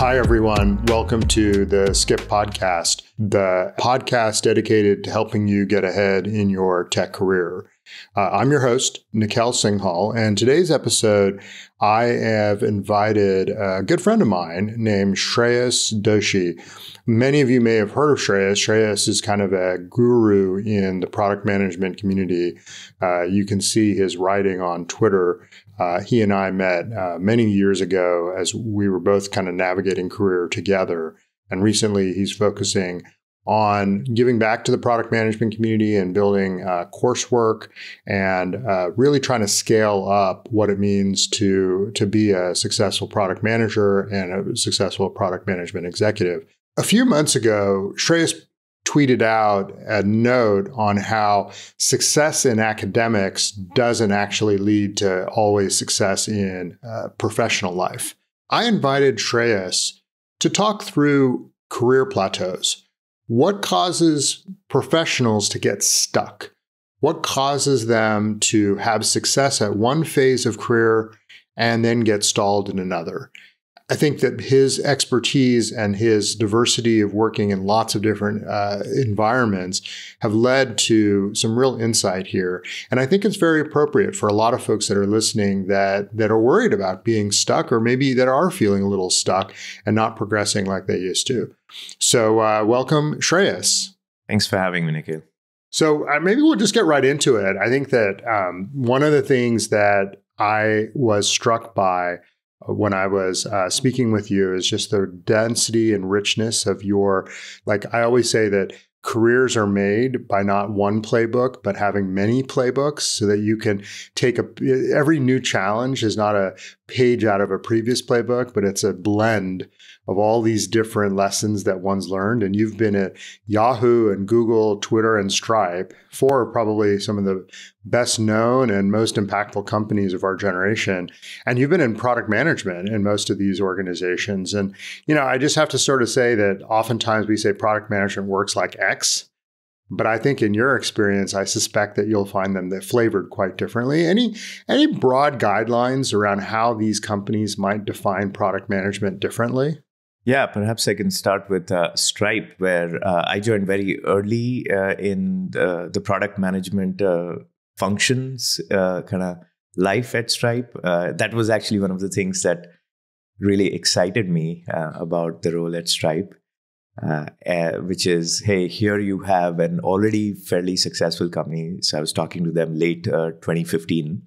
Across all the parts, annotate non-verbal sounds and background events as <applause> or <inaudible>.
Hi, everyone. Welcome to the Skip Podcast, the podcast dedicated to helping you get ahead in your tech career. Uh, I'm your host, Nikhyl Singhal, and today's episode, I have invited a good friend of mine named Shreyas Doshi. Many of you may have heard of Shreyas. Shreyas is kind of a guru in the product management community. Uh, you can see his writing on Twitter. Uh, he and I met uh, many years ago as we were both kind of navigating career together. And recently, he's focusing on giving back to the product management community and building uh, coursework and uh, really trying to scale up what it means to to be a successful product manager and a successful product management executive. A few months ago, Shreyas tweeted out a note on how success in academics doesn't actually lead to always success in uh, professional life. I invited Shreyas to talk through career plateaus what causes professionals to get stuck? What causes them to have success at one phase of career and then get stalled in another? I think that his expertise and his diversity of working in lots of different uh, environments have led to some real insight here. And I think it's very appropriate for a lot of folks that are listening that that are worried about being stuck or maybe that are feeling a little stuck and not progressing like they used to. So, uh, welcome, Shreyas. Thanks for having me, Nikhyl. So uh, maybe we'll just get right into it. I think that um, one of the things that I was struck by when I was uh, speaking with you is just the density and richness of your, like I always say that careers are made by not one playbook, but having many playbooks so that you can take a, every new challenge is not a page out of a previous playbook, but it's a blend of all these different lessons that one's learned. And you've been at Yahoo and Google, Twitter, and Stripe, four probably some of the best known and most impactful companies of our generation. And you've been in product management in most of these organizations. And, you know, I just have to sort of say that oftentimes we say product management works like X. But I think in your experience, I suspect that you'll find them that flavored quite differently. Any any broad guidelines around how these companies might define product management differently? Yeah, perhaps I can start with uh, Stripe, where uh, I joined very early uh, in the, the, product management uh, functions uh, kind of life at Stripe. Uh, that was actually one of the things that really excited me about the role at Stripe, which is hey, here you have an already fairly successful company. So I was talking to them late 2015.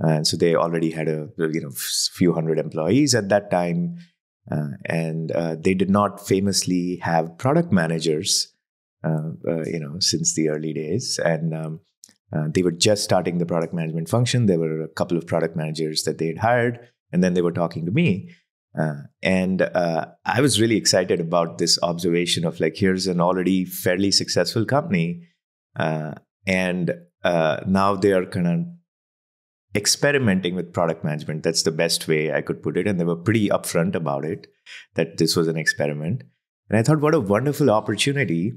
And so they already had a you know few hundred employees at that time uh, and uh, they did not famously have product managers, uh, uh you know, since the early days. And um, uh, they were just starting the product management function. There were a couple of product managers that they had hired, and then they were talking to me. Uh, and I was really excited about this observation of like, here's an already fairly successful company, and now they are kind of experimenting with product management. That's the best way I could put it. And they were pretty upfront about it that this was an experiment. And I thought, what a wonderful opportunity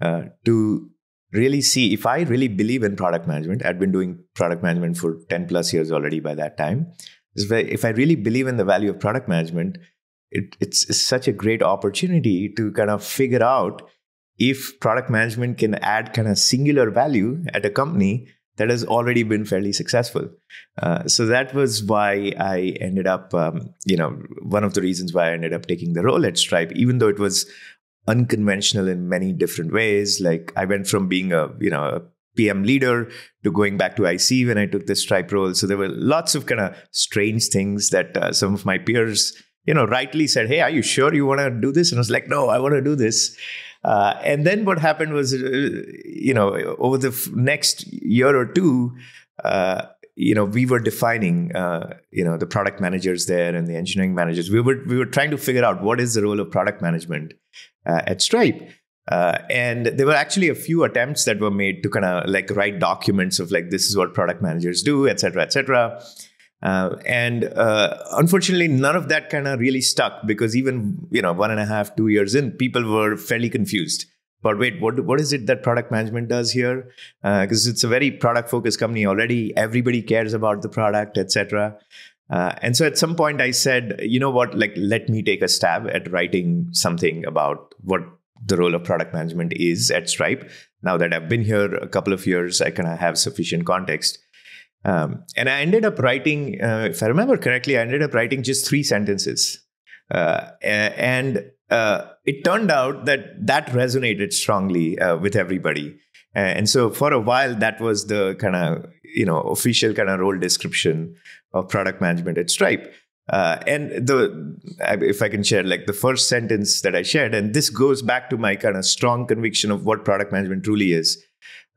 uh, to really see if I really believe in product management. I'd been doing product management for 10 plus years already by that time. If I really believe in the value of product management, it, it's, it's such a great opportunity to kind of figure out if product management can add kind of singular value at a company that has already been fairly successful. Uh, so that was why I ended up, um, you know, one of the reasons why I ended up taking the role at Stripe, even though it was unconventional in many different ways. Like I went from being a, you know, a PM leader to going back to IC when I took the Stripe role. So there were lots of kind of strange things that uh, some of my peers, you know, rightly said, "Hey, are you sure you want to do this?" And I was like, "No, I want to do this." Uh, and then what happened was, uh, you know, over the f- next year or two, uh, you know, we were defining, uh, you know, the product managers there and the engineering managers. We were we were trying to figure out what is the role of product management uh, at Stripe. Uh, and there were actually a few attempts that were made to kind of like write documents of like this is what product managers do, et cetera, et cetera. Uh, and uh, unfortunately, none of that kind of really stuck because even you know one and a half, two years in, people were fairly confused. But wait, what what is it that product management does here? Because uh, it's a very product focused company already. Everybody cares about the product, etc. Uh, and so at some point I said, you know what, like, let me take a stab at writing something about what the role of product management is at Stripe. Now that I've been here a couple of years, I kind of have sufficient context. Um, and I ended up writing, uh, if I remember correctly, I ended up writing just three sentences. Uh, and uh, it turned out that that resonated strongly uh, with everybody. And so for a while, that was the kind of you know official kind of role description of product management at Stripe. Uh, and the if I can share like the first sentence that I shared, and this goes back to my kind of strong conviction of what product management truly is.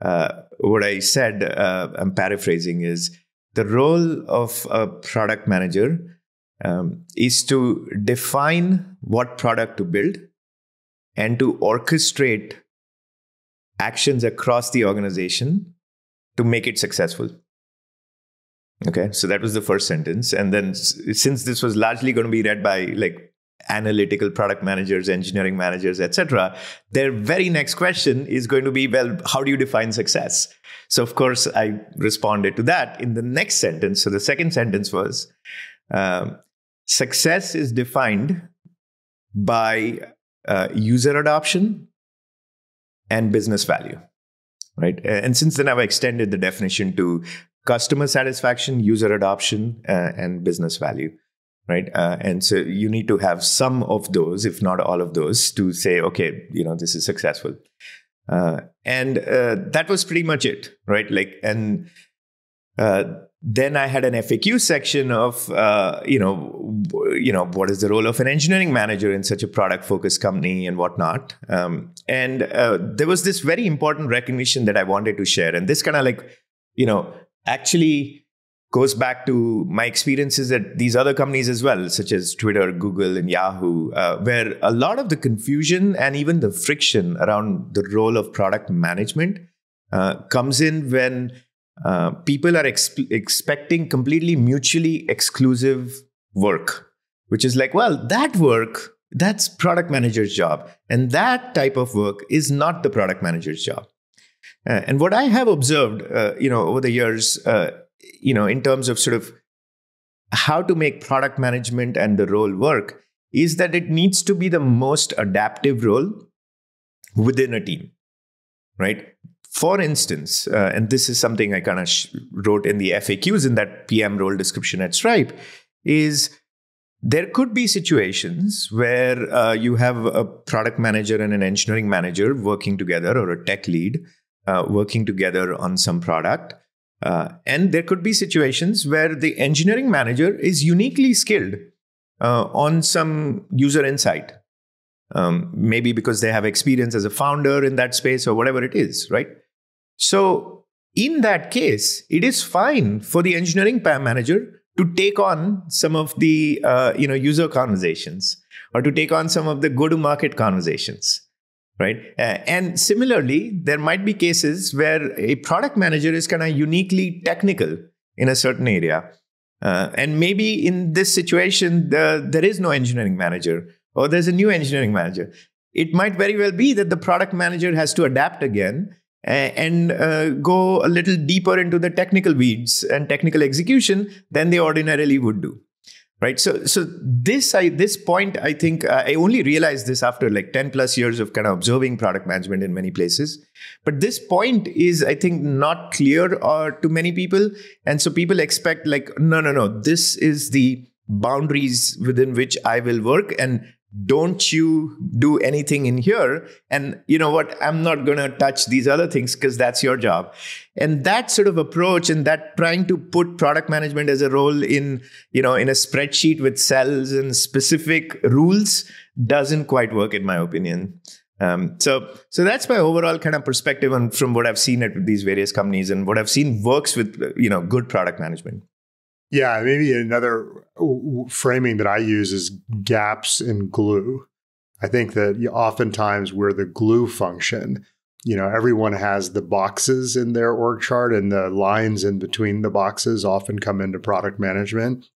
Uh, what I said, uh, I'm paraphrasing, is the role of a product manager um, is to define what product to build and to orchestrate actions across the organization to make it successful. Okay, so that was the first sentence. And then, since this was largely going to be read by like analytical product managers, engineering managers, etc., their very next question is going to be, well, how do you define success? So, of course, I responded to that in the next sentence. So, the second sentence was, um, success is defined by uh, user adoption and business value right and since then i've extended the definition to customer satisfaction user adoption uh, and business value right? Uh, and so you need to have some of those if not all of those to say okay you know this is successful. Uh, and uh, that was pretty much it right? Like and uh, then I had an FAQ section of, uh, you know, you know, what is the role of an engineering manager in such a product-focused company and whatnot. Um, and uh, there was this very important recognition that I wanted to share, and this kind of like, you know, actually goes back to my experiences at these other companies as well, such as Twitter, Google, and Yahoo, uh, where a lot of the confusion and even the friction around the role of product management uh, comes in when uh, people are expecting completely mutually exclusive work, which is like, well, that work, that's product manager's job. And that type of work is not the product manager's job. Uh, and what I have observed, uh, you know, over the years, uh, you know, in terms of sort of how to make product management and the role work, is that it needs to be the most adaptive role within a team, right? For instance, uh, and this is something I kind of sh- wrote in the FAQs in that PM role description at Stripe, is there could be situations where uh, you have a product manager and an engineering manager working together or a tech lead uh, working together on some product. Uh, and there could be situations where the engineering manager is uniquely skilled uh, on some user insight. Um, maybe because they have experience as a founder in that space or whatever it is, right? So, in that case, it is fine for the engineering manager to take on some of the uh, you know user conversations or to take on some of the go to market conversations right? Uh, and similarly there might be cases where a product manager is kind of uniquely technical in a certain area. Uh, and maybe in this situation the, there is no engineering manager or there's a new engineering manager. It might very well be that the product manager has to adapt again and uh, go a little deeper into the technical weeds and technical execution than they ordinarily would do right? So so this i this point i think uh, i only realized this after like 10 plus years of kind of observing product management in many places. But this point is i think not clear or uh, to many people. And so people expect like no no no this is the boundaries within which i will work. And don't you do anything in here? And you know what? I'm not going to touch these other things because that's your job. And that sort of approach and that trying to put product management as a role in you know in a spreadsheet with cells and specific rules doesn't quite work in my opinion. Um, so so that's my overall kind of perspective on from what i've seen at these various companies and what i've seen works with you know good product management yeah, maybe another framing that I use is gaps in glue. I think that oftentimes we're the glue function. You know, everyone has the boxes in their org chart, and the lines in between the boxes often come into product management.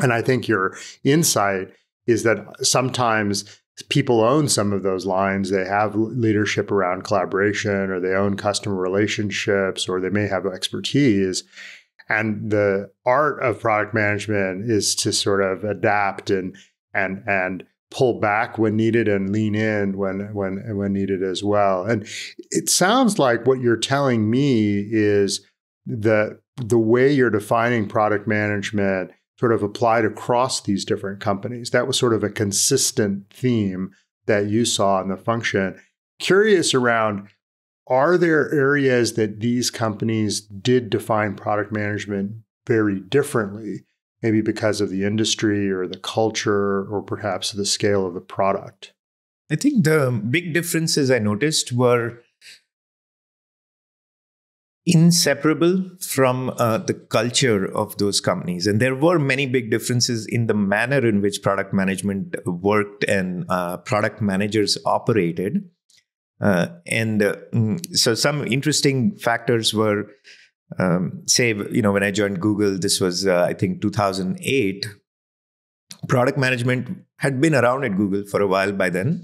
And I think your insight is that sometimes people own some of those lines. They have leadership around collaboration, or they own customer relationships, or they may have expertise. And the art of product management is to sort of adapt and and and pull back when needed and lean in when when when needed as well. And it sounds like what you're telling me is the the way you're defining product management sort of applied across these different companies. That was sort of a consistent theme that you saw in the function. Curious around are there areas that these companies did define product management very differently? maybe because of the industry or the culture or perhaps the scale of the product? I think the big differences I noticed were inseparable from uh, the culture of those companies. And there were many big differences in the manner in which product management worked and uh, product managers operated. Uh, and uh, mm, so some interesting factors were um, say you know when i joined google this was uh, i think 2008 product management had been around at google for a while by then.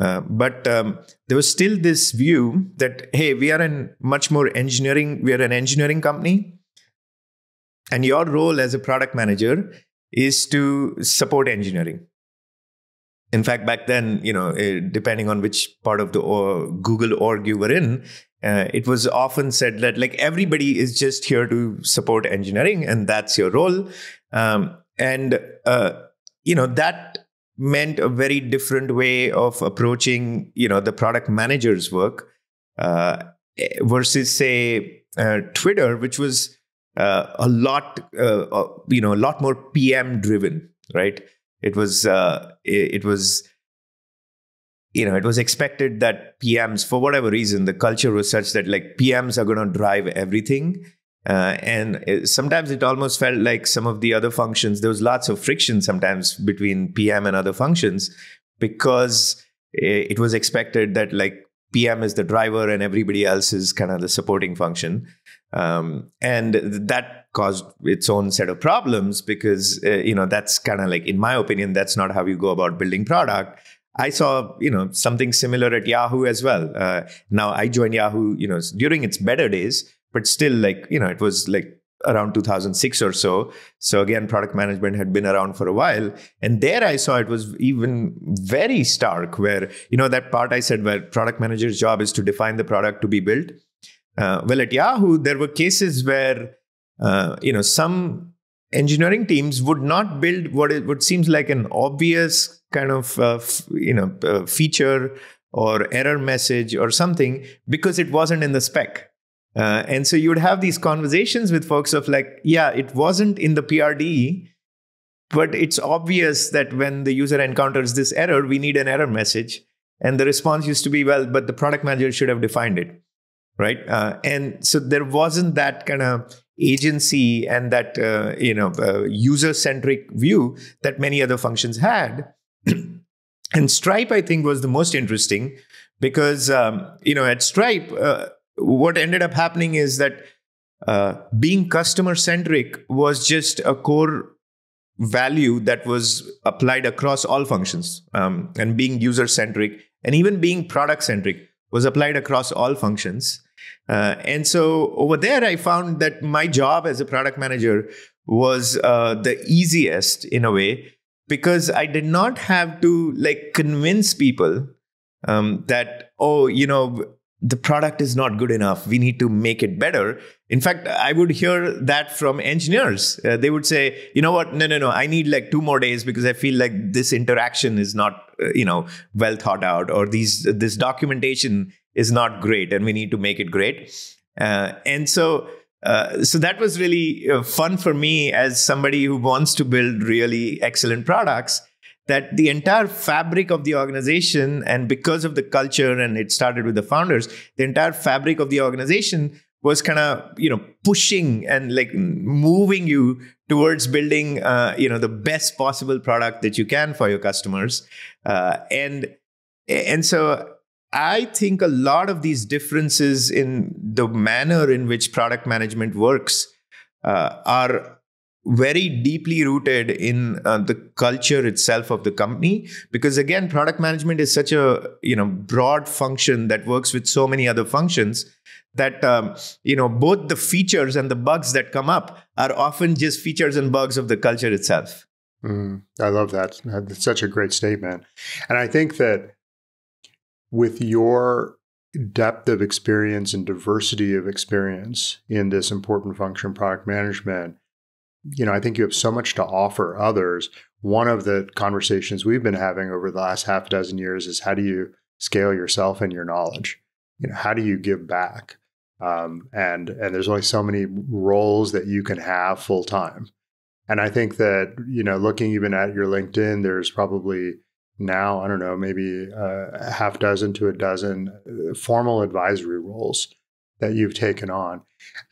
Uh, but um, there was still this view that hey we are in much more engineering we are an engineering company. And your role as a product manager is to support engineering in fact back then you know eh, depending on which part of the or google org you were in uh, it was often said that like everybody is just here to support engineering and that's your role. Um, and uh, you know that meant a very different way of approaching you know the product manager's work uh, versus say uh, twitter which was uh, a lot uh, you know a lot more pm driven right it was it, it was you know, it was expected that PMs, for whatever reason, the culture was such that like PMs are going to drive everything. Uh, and it, sometimes it almost felt like some of the other functions, there was lots of friction sometimes between PM and other functions because it, it was expected that like PM is the driver and everybody else is kind of the supporting function. Um, and that caused its own set of problems because, uh, you know, that's kind of like, in my opinion, that's not how you go about building product I saw, you know, something similar at Yahoo as well. Uh, now I joined Yahoo, you know, during its better days, but still, like, you know, it was like around 2006 or so. So again, product management had been around for a while, and there I saw it was even very stark. Where you know that part I said where product manager's job is to define the product to be built. Uh, well, at Yahoo, there were cases where uh, you know some engineering teams would not build what it what seems like an obvious kind of uh, f- you know uh, feature or error message or something because it wasn't in the spec. Uh, and so you would have these conversations with folks of like yeah it wasn't in the prd but it's obvious that when the user encounters this error we need an error message. And the response used to be well but the product manager should have defined it right? Uh, and so there wasn't that kind of agency and that uh, you know uh, user centric view that many other functions had. <clears throat> And stripe i think was the most interesting because um, you know at stripe uh, what ended up happening is that uh, being customer centric was just a core value that was applied across all functions. Um, and being user centric and even being product centric was applied across all functions uh, and so over there, I found that my job as a product manager was uh, the easiest in a way because I did not have to like convince people um, that, oh, you know, the product is not good enough. We need to make it better. In fact, I would hear that from engineers. Uh, they would say, you know what? No, no, no. I need like two more days because I feel like this interaction is not, uh, you know, well thought out, or these this documentation is not great and we need to make it great. Uh, and so, uh, so that was really uh, fun for me as somebody who wants to build really excellent products. That the entire fabric of the organization, and because of the culture, and it started with the founders, the entire fabric of the organization was kind of you know pushing and like moving you towards building uh, you know the best possible product that you can for your customers uh, and and so I think a lot of these differences in the manner in which product management works uh, are very deeply rooted in uh, the culture itself of the company. Because again product management is such a you know broad function that works with so many other functions that um, you know both the features and the bugs that come up are often just features and bugs of the culture itself. Mm, i love that. That's such a great statement. And i think that with your depth of experience and diversity of experience in this important function product management you know, I think you have so much to offer others. One of the conversations we've been having over the last half dozen years is how do you scale yourself and your knowledge? You know, how do you give back? Um, and and there's only so many roles that you can have full time. And I think that you know, looking even at your LinkedIn, there's probably now I don't know, maybe uh, a half dozen to a dozen uh, formal advisory roles that you've taken on.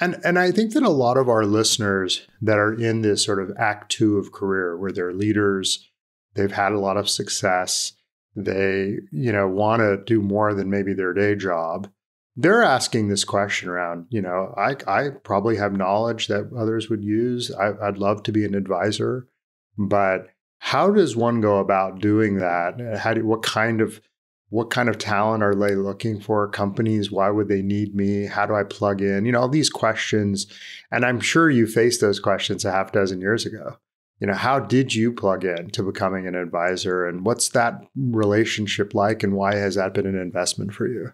And and I think that a lot of our listeners that are in this sort of act 2 of career where they're leaders, they've had a lot of success, they, you know, want to do more than maybe their day job. They're asking this question around, you know, I I probably have knowledge that others would use. I, I'd love to be an advisor, but how does one go about doing that? How do what kind of what kind of talent are they looking for? Companies why would they need me? How do i plug in? You know all these questions. And i'm sure you faced those questions a half dozen years ago. You know how did you plug in to becoming an advisor? And what's that relationship like? And why has that been an investment for you?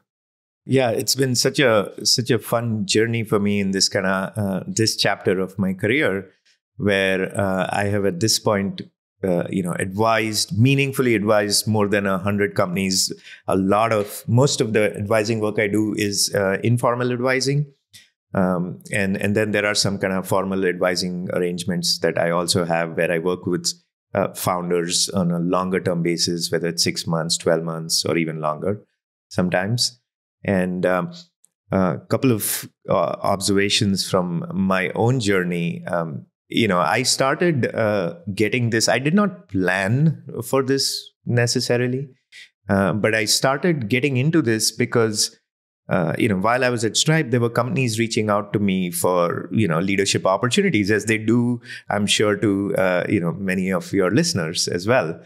Yeah it's been such a such a fun journey for me in this kind of uh, this chapter of my career where uh, i have at this point uh, you know advised meaningfully advised more than a hundred companies. A lot of most of the advising work i do is uh, informal advising. Um, and and then there are some kind of formal advising arrangements that i also have where i work with uh, founders on a longer term basis whether it's six months 12 months or even longer sometimes. And um, a couple of uh, observations from my own journey. Um, you know, I started uh, getting this. I did not plan for this necessarily, uh, but I started getting into this because, uh, you know, while I was at Stripe, there were companies reaching out to me for, you know, leadership opportunities, as they do, I'm sure, to, uh, you know, many of your listeners as well.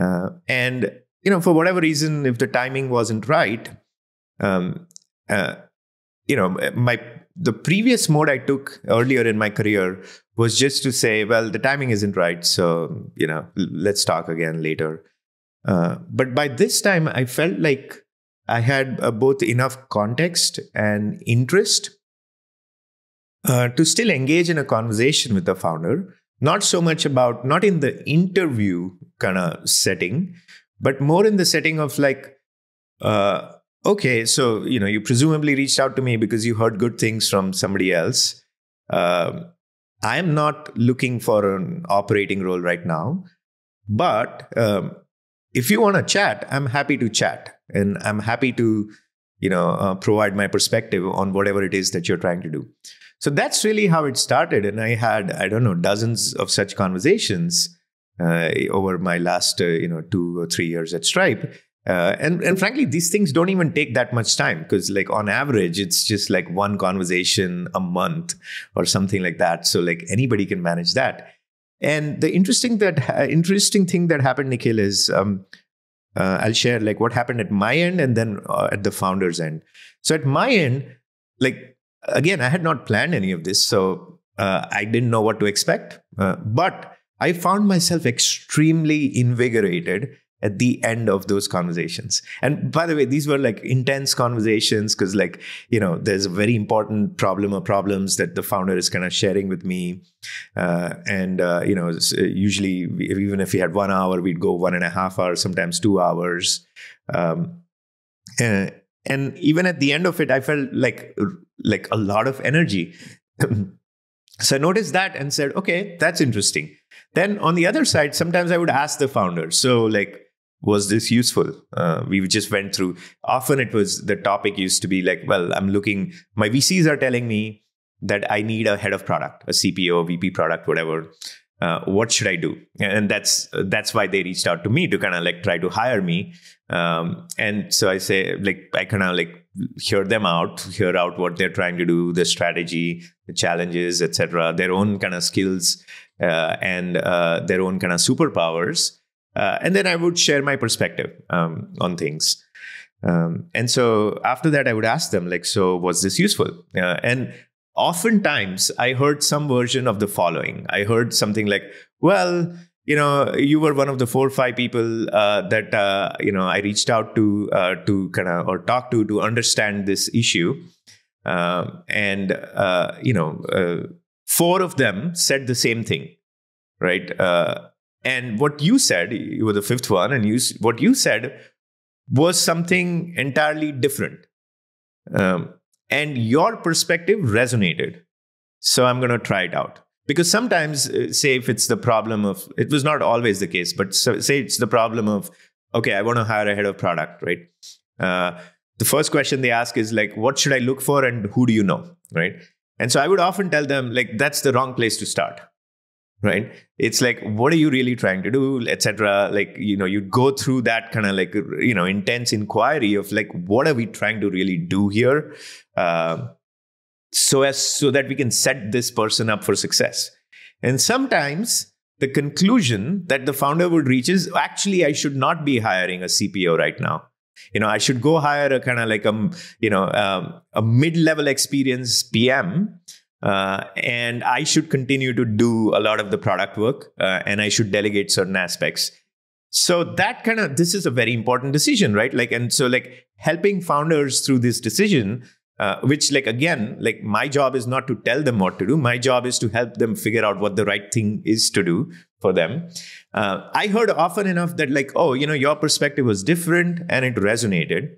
Uh, and, you know, for whatever reason, if the timing wasn't right, um, uh, you know, my the previous mode I took earlier in my career was just to say, well, the timing isn't right. So, you know, let's talk again later. Uh, but by this time, I felt like I had uh, both enough context and interest uh, to still engage in a conversation with the founder. Not so much about, not in the interview kind of setting, but more in the setting of like, uh, okay, so, you know, you presumably reached out to me because you heard good things from somebody else. Uh, I'm not looking for an operating role right now, but um, if you want to chat, I'm happy to chat, and I'm happy to, you know, uh, provide my perspective on whatever it is that you're trying to do. So that's really how it started, and I had I don't know dozens of such conversations uh, over my last uh, you know two or three years at Stripe, uh, and and frankly, these things don't even take that much time because, like on average, it's just like one conversation a month or something like that. So like anybody can manage that. And the interesting that uh, interesting thing that happened, Nikhyl, is um, uh, I'll share like what happened at my end and then uh, at the founder's end. So at my end, like again, I had not planned any of this, so uh, I didn't know what to expect. Uh, but I found myself extremely invigorated at the end of those conversations. And by the way, these were like intense conversations because, like, you know, there's a very important problem or problems that the founder is kind of sharing with me. Uh, and, uh, you know, uh, usually, even if we had one hour, we'd go one and a half hours, sometimes two hours. Um, and, and even at the end of it, I felt like like a lot of energy. <clears throat> so I noticed that and said, okay, that's interesting. Then on the other side, sometimes I would ask the founder, so like, was this useful? Uh, we just went through. Often it was the topic used to be like well i'm looking my vcs are telling me that i need a head of product a cpo vp product whatever. Uh, what should i do? And that's that's why they reached out to me to kind of like try to hire me. Um, and so i say like i kind of like hear them out, hear out what they're trying to do, the strategy, the challenges, etc., their own kind of skills uh, and uh, their own kind of superpowers, uh, and then I would share my perspective um, on things. Um, and so after that, I would ask them like, "So was this useful?" Uh, and oftentimes, I heard some version of the following. I heard something like, "Well." you know you were one of the four or five people uh, that uh, you know i reached out to uh, to kind of or talk to to understand this issue um, and uh, you know four of them said the same thing right uh, and what you said you were the fifth one and you what you said was something entirely different. Um, and your perspective resonated. So i'm going to try it out. Because sometimes uh, say if it's the problem of it was not always the case but so, say it's the problem of okay i want to hire a head of product right? Uh, the first question they ask is like what should i look for and who do you know right? And so i would often tell them like that's the wrong place to start right? It's like what are you really trying to do etc like you know you go through that kind of like you know intense inquiry of like what are we trying to really do here uh, so as so that we can set this person up for success. And sometimes the conclusion that the founder would reach is actually i should not be hiring a cpo right now. You know i should go hire a kind of like a you know um, a mid-level experience pm uh, and i should continue to do a lot of the product work uh, and i should delegate certain aspects. So that kind of this is a very important decision right? Like and so like helping founders through this decision uh, which like again like my job is not to tell them what to do. My job is to help them figure out what the right thing is to do for them. Uh, i heard often enough that like oh you know your perspective was different and it resonated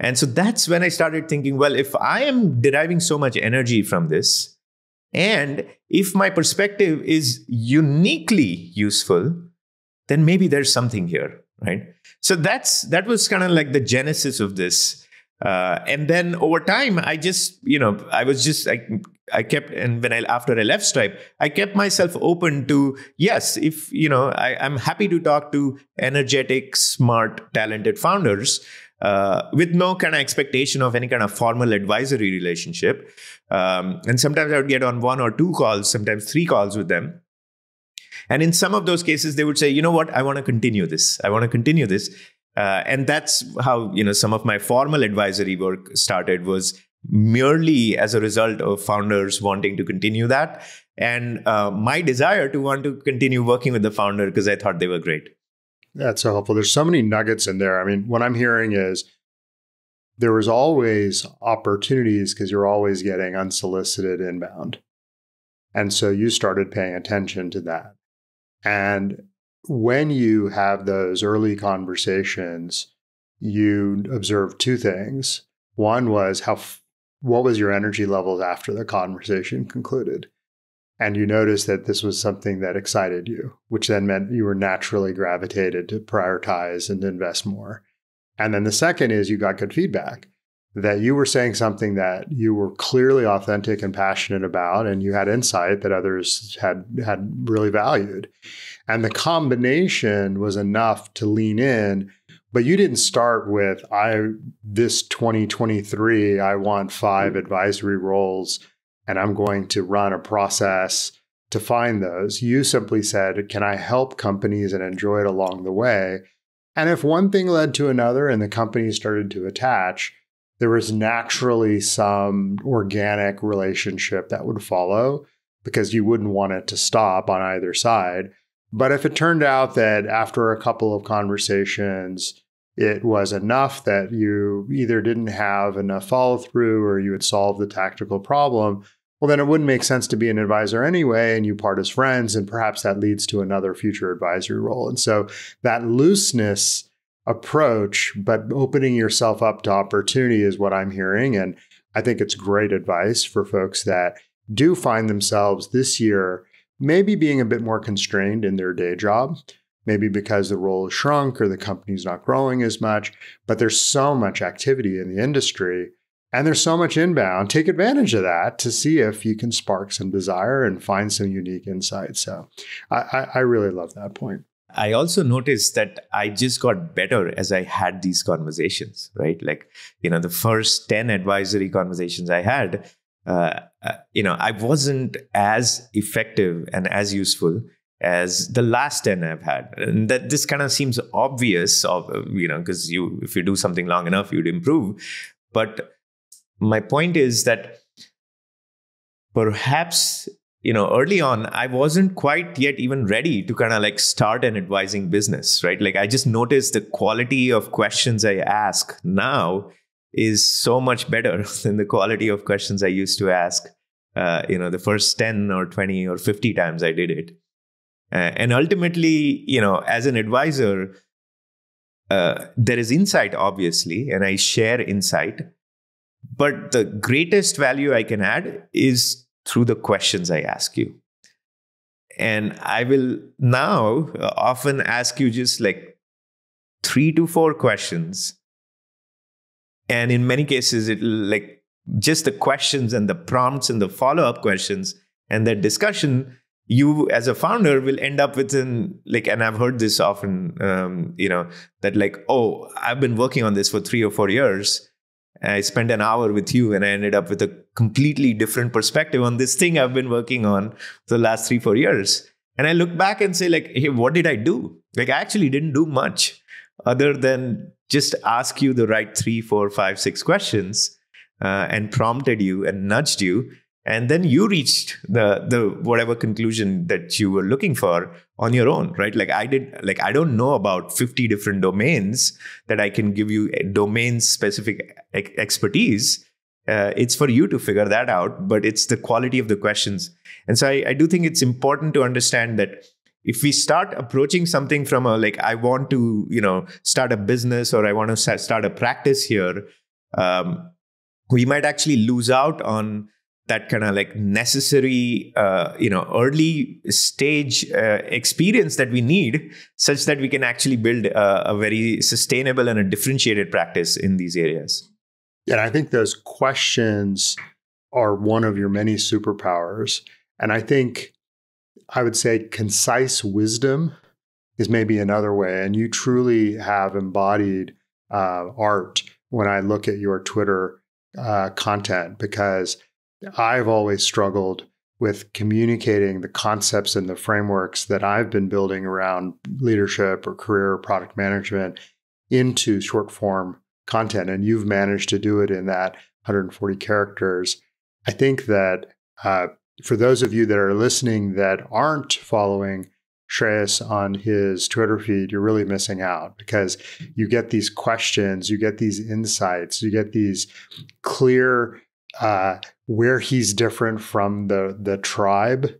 and so that's when i started thinking well if i am deriving so much energy from this and if my perspective is uniquely useful then maybe there's something here right? So that's that was kind of like the genesis of this. Uh, and then over time, I just, you know, I was just, I, I kept, and when I, after I left Stripe, I kept myself open to, yes, if, you know, I, I'm happy to talk to energetic, smart, talented founders uh, with no kind of expectation of any kind of formal advisory relationship. Um, and sometimes I would get on one or two calls, sometimes three calls with them. And in some of those cases, they would say, you know what, I want to continue this. I want to continue this. Uh, and that's how you know some of my formal advisory work started was merely as a result of founders wanting to continue that and uh, my desire to want to continue working with the founder because i thought they were great that's so helpful there's so many nuggets in there i mean what i'm hearing is there was always opportunities because you're always getting unsolicited inbound and so you started paying attention to that and when you have those early conversations, you observe two things. One was how what was your energy levels after the conversation concluded? And you noticed that this was something that excited you, which then meant you were naturally gravitated to prioritize and invest more. And then the second is you got good feedback that you were saying something that you were clearly authentic and passionate about and you had insight that others had had really valued and the combination was enough to lean in but you didn't start with i this 2023 i want five mm-hmm. advisory roles and i'm going to run a process to find those you simply said can i help companies and enjoy it along the way and if one thing led to another and the company started to attach there was naturally some organic relationship that would follow because you wouldn't want it to stop on either side. But if it turned out that after a couple of conversations, it was enough that you either didn't have enough follow through or you had solved the tactical problem, well, then it wouldn't make sense to be an advisor anyway, and you part as friends, and perhaps that leads to another future advisory role. And so that looseness approach, but opening yourself up to opportunity is what I'm hearing. And I think it's great advice for folks that do find themselves this year maybe being a bit more constrained in their day job, maybe because the role is shrunk or the company's not growing as much, but there's so much activity in the industry and there's so much inbound. Take advantage of that to see if you can spark some desire and find some unique insights. So I, I really love that point. I also noticed that I just got better as I had these conversations, right? Like, you know, the first 10 advisory conversations I had, uh, uh, you know, I wasn't as effective and as useful as the last 10 I've had. And that this kind of seems obvious, of, you know, because you, if you do something long enough, you'd improve. But my point is that perhaps you know early on i wasn't quite yet even ready to kind of like start an advising business right? Like i just noticed the quality of questions i ask now is so much better <laughs> than the quality of questions i used to ask uh, you know the first 10 or 20 or 50 times i did it. Uh, and ultimately you know as an advisor uh, there is insight obviously and i share insight but the greatest value i can add is through the questions I ask you. And I will now uh, often ask you just like three to four questions. And in many cases, it like just the questions and the prompts and the follow up questions and the discussion you as a founder will end up with an like and i've heard this often um, you know that like oh i've been working on this for three or four years I spent an hour with you and I ended up with a completely different perspective on this thing I've been working on for the last three, four years. And I look back and say, like, hey, what did I do? Like, I actually didn't do much other than just ask you the right three, four, five, six questions uh, and prompted you and nudged you and then you reached the the whatever conclusion that you were looking for on your own right? Like i did like i don't know about 50 different domains that i can give you domain specific expertise. Uh, it's for you to figure that out but it's the quality of the questions. And so I, I do think it's important to understand that if we start approaching something from a like i want to you know start a business or i want to start a practice here um, we might actually lose out on that kind of like necessary uh, you know early stage uh, experience that we need such that we can actually build a, a, very sustainable and a differentiated practice in these areas. Yeah i think those questions are one of your many superpowers. And i think i would say concise wisdom is maybe another way. And you truly have embodied uh, art when i look at your twitter uh, content because I've always struggled with communicating the concepts and the frameworks that I've been building around leadership or career or product management into short form content. And you've managed to do it in that 140 characters. I think that uh, for those of you that are listening that aren't following Shreyas on his Twitter feed, you're really missing out because you get these questions, you get these insights, you get these clear uh, where he's different from the the tribe.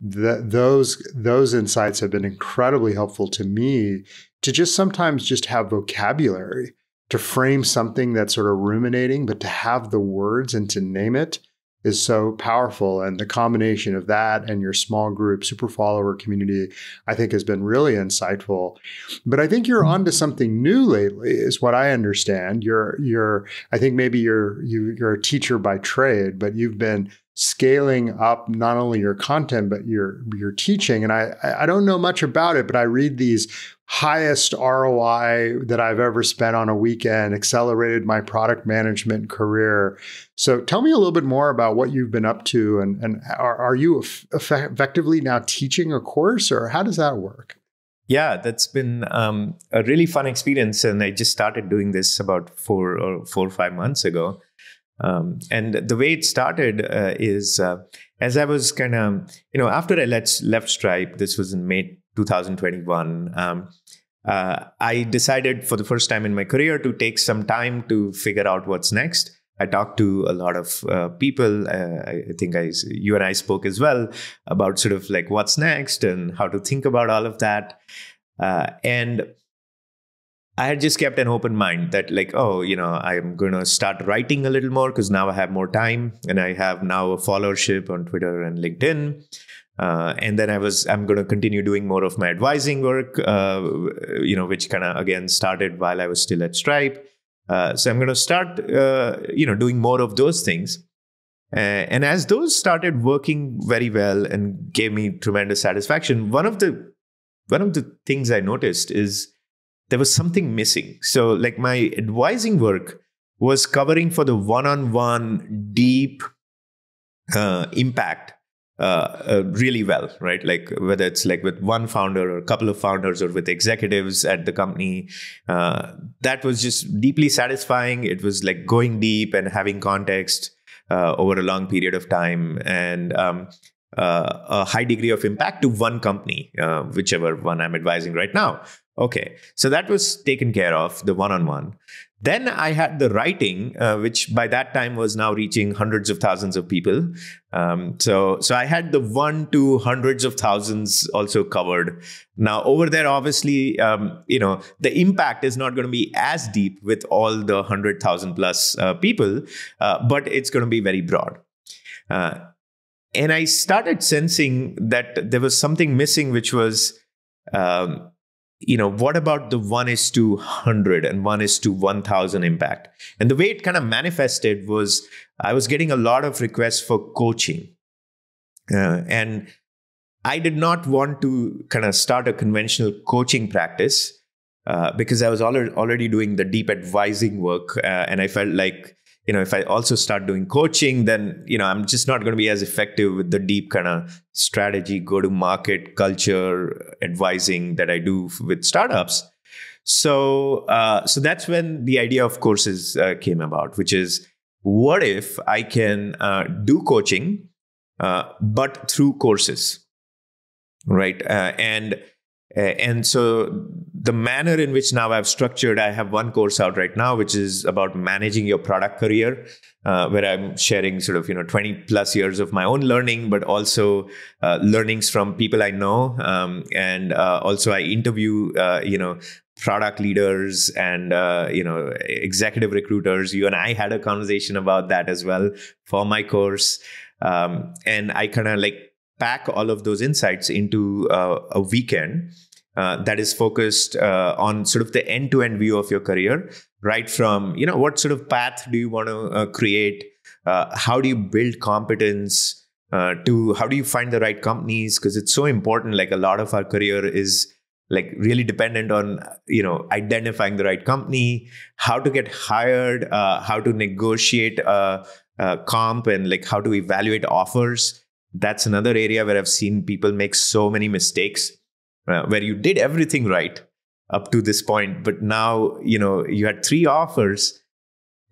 The, those those insights have been incredibly helpful to me to just sometimes just have vocabulary to frame something that's sort of ruminating, but to have the words and to name it is so powerful. And the combination of that and your small group super follower community, I think has been really insightful. But I think you're mm-hmm. onto something new lately, is what I understand. You're you're I think maybe you're you, you're a teacher by trade, but you've been scaling up not only your content but your your teaching. And I I don't know much about it, but I read these highest ROI that I've ever spent on a weekend, accelerated my product management career. So tell me a little bit more about what you've been up to and, and are, are you effectively now teaching a course or how does that work? Yeah, that's been um, a really fun experience. And I just started doing this about four or four or five months ago. Um, and the way it started uh, is uh, as I was kind of, you know, after I left, left Stripe, this was in May 2021, um, uh, I decided for the first time in my career to take some time to figure out what's next. I talked to a lot of uh, people. Uh, I think I, you and I spoke as well about sort of like what's next and how to think about all of that. Uh, and I had just kept an open mind that, like, oh, you know, I'm going to start writing a little more because now I have more time and I have now a followership on Twitter and LinkedIn. Uh, and then I was I'm going to continue doing more of my advising work, uh, you know, which kind of again started while I was still at Stripe. Uh, so I'm going to start, uh, you know, doing more of those things. and as those started working very well and gave me tremendous satisfaction, one of the one of the things I noticed is there was something missing. So, like my advising work was covering for the one-on-one deep uh, impact uh, uh, really well, right? Like whether it's like with one founder or a couple of founders or with executives at the company, uh, that was just deeply satisfying. It was like going deep and having context uh, over a long period of time and um, uh, a high degree of impact to one company, uh, whichever one I'm advising right now. Okay, so that was taken care of, the one on one. Then I had the writing, uh, which by that time was now reaching hundreds of thousands of people. Um, so, so I had the one to hundreds of thousands also covered. Now, over there, obviously, um, you know, the impact is not going to be as deep with all the hundred thousand plus uh, people, uh, but it's going to be very broad. Uh, and I started sensing that there was something missing, which was um, you know, what about the one is to 100 and one is to 1000 impact? And the way it kind of manifested was I was getting a lot of requests for coaching. Uh, and I did not want to kind of start a conventional coaching practice uh, because I was already, already doing the deep advising work. Uh, and I felt like you know if i also start doing coaching then you know i'm just not going to be as effective with the deep kind of strategy go to market culture advising that i do with startups. So uh, so that's when the idea of courses uh, came about which is what if i can uh, do coaching uh, but through courses right? Uh, and and so the manner in which now I've structured, I have one course out right now, which is about managing your product career, uh, where I'm sharing sort of you know 20 plus years of my own learning, but also uh, learnings from people I know, um, and uh, also I interview uh, you know product leaders and uh, you know executive recruiters. You and I had a conversation about that as well for my course, um, and I kind of like pack all of those insights into uh, a weekend uh, that is focused uh, on sort of the end-to-end view of your career right from you know what sort of path do you want to uh, create uh, how do you build competence uh, to how do you find the right companies? Because it's so important like a lot of our career is like really dependent on you know identifying the right company how to get hired how to negotiate comp and like how to evaluate offers that's another area where I've seen people make so many mistakes uh, where you did everything right up to this point, but now, you know, you had three offers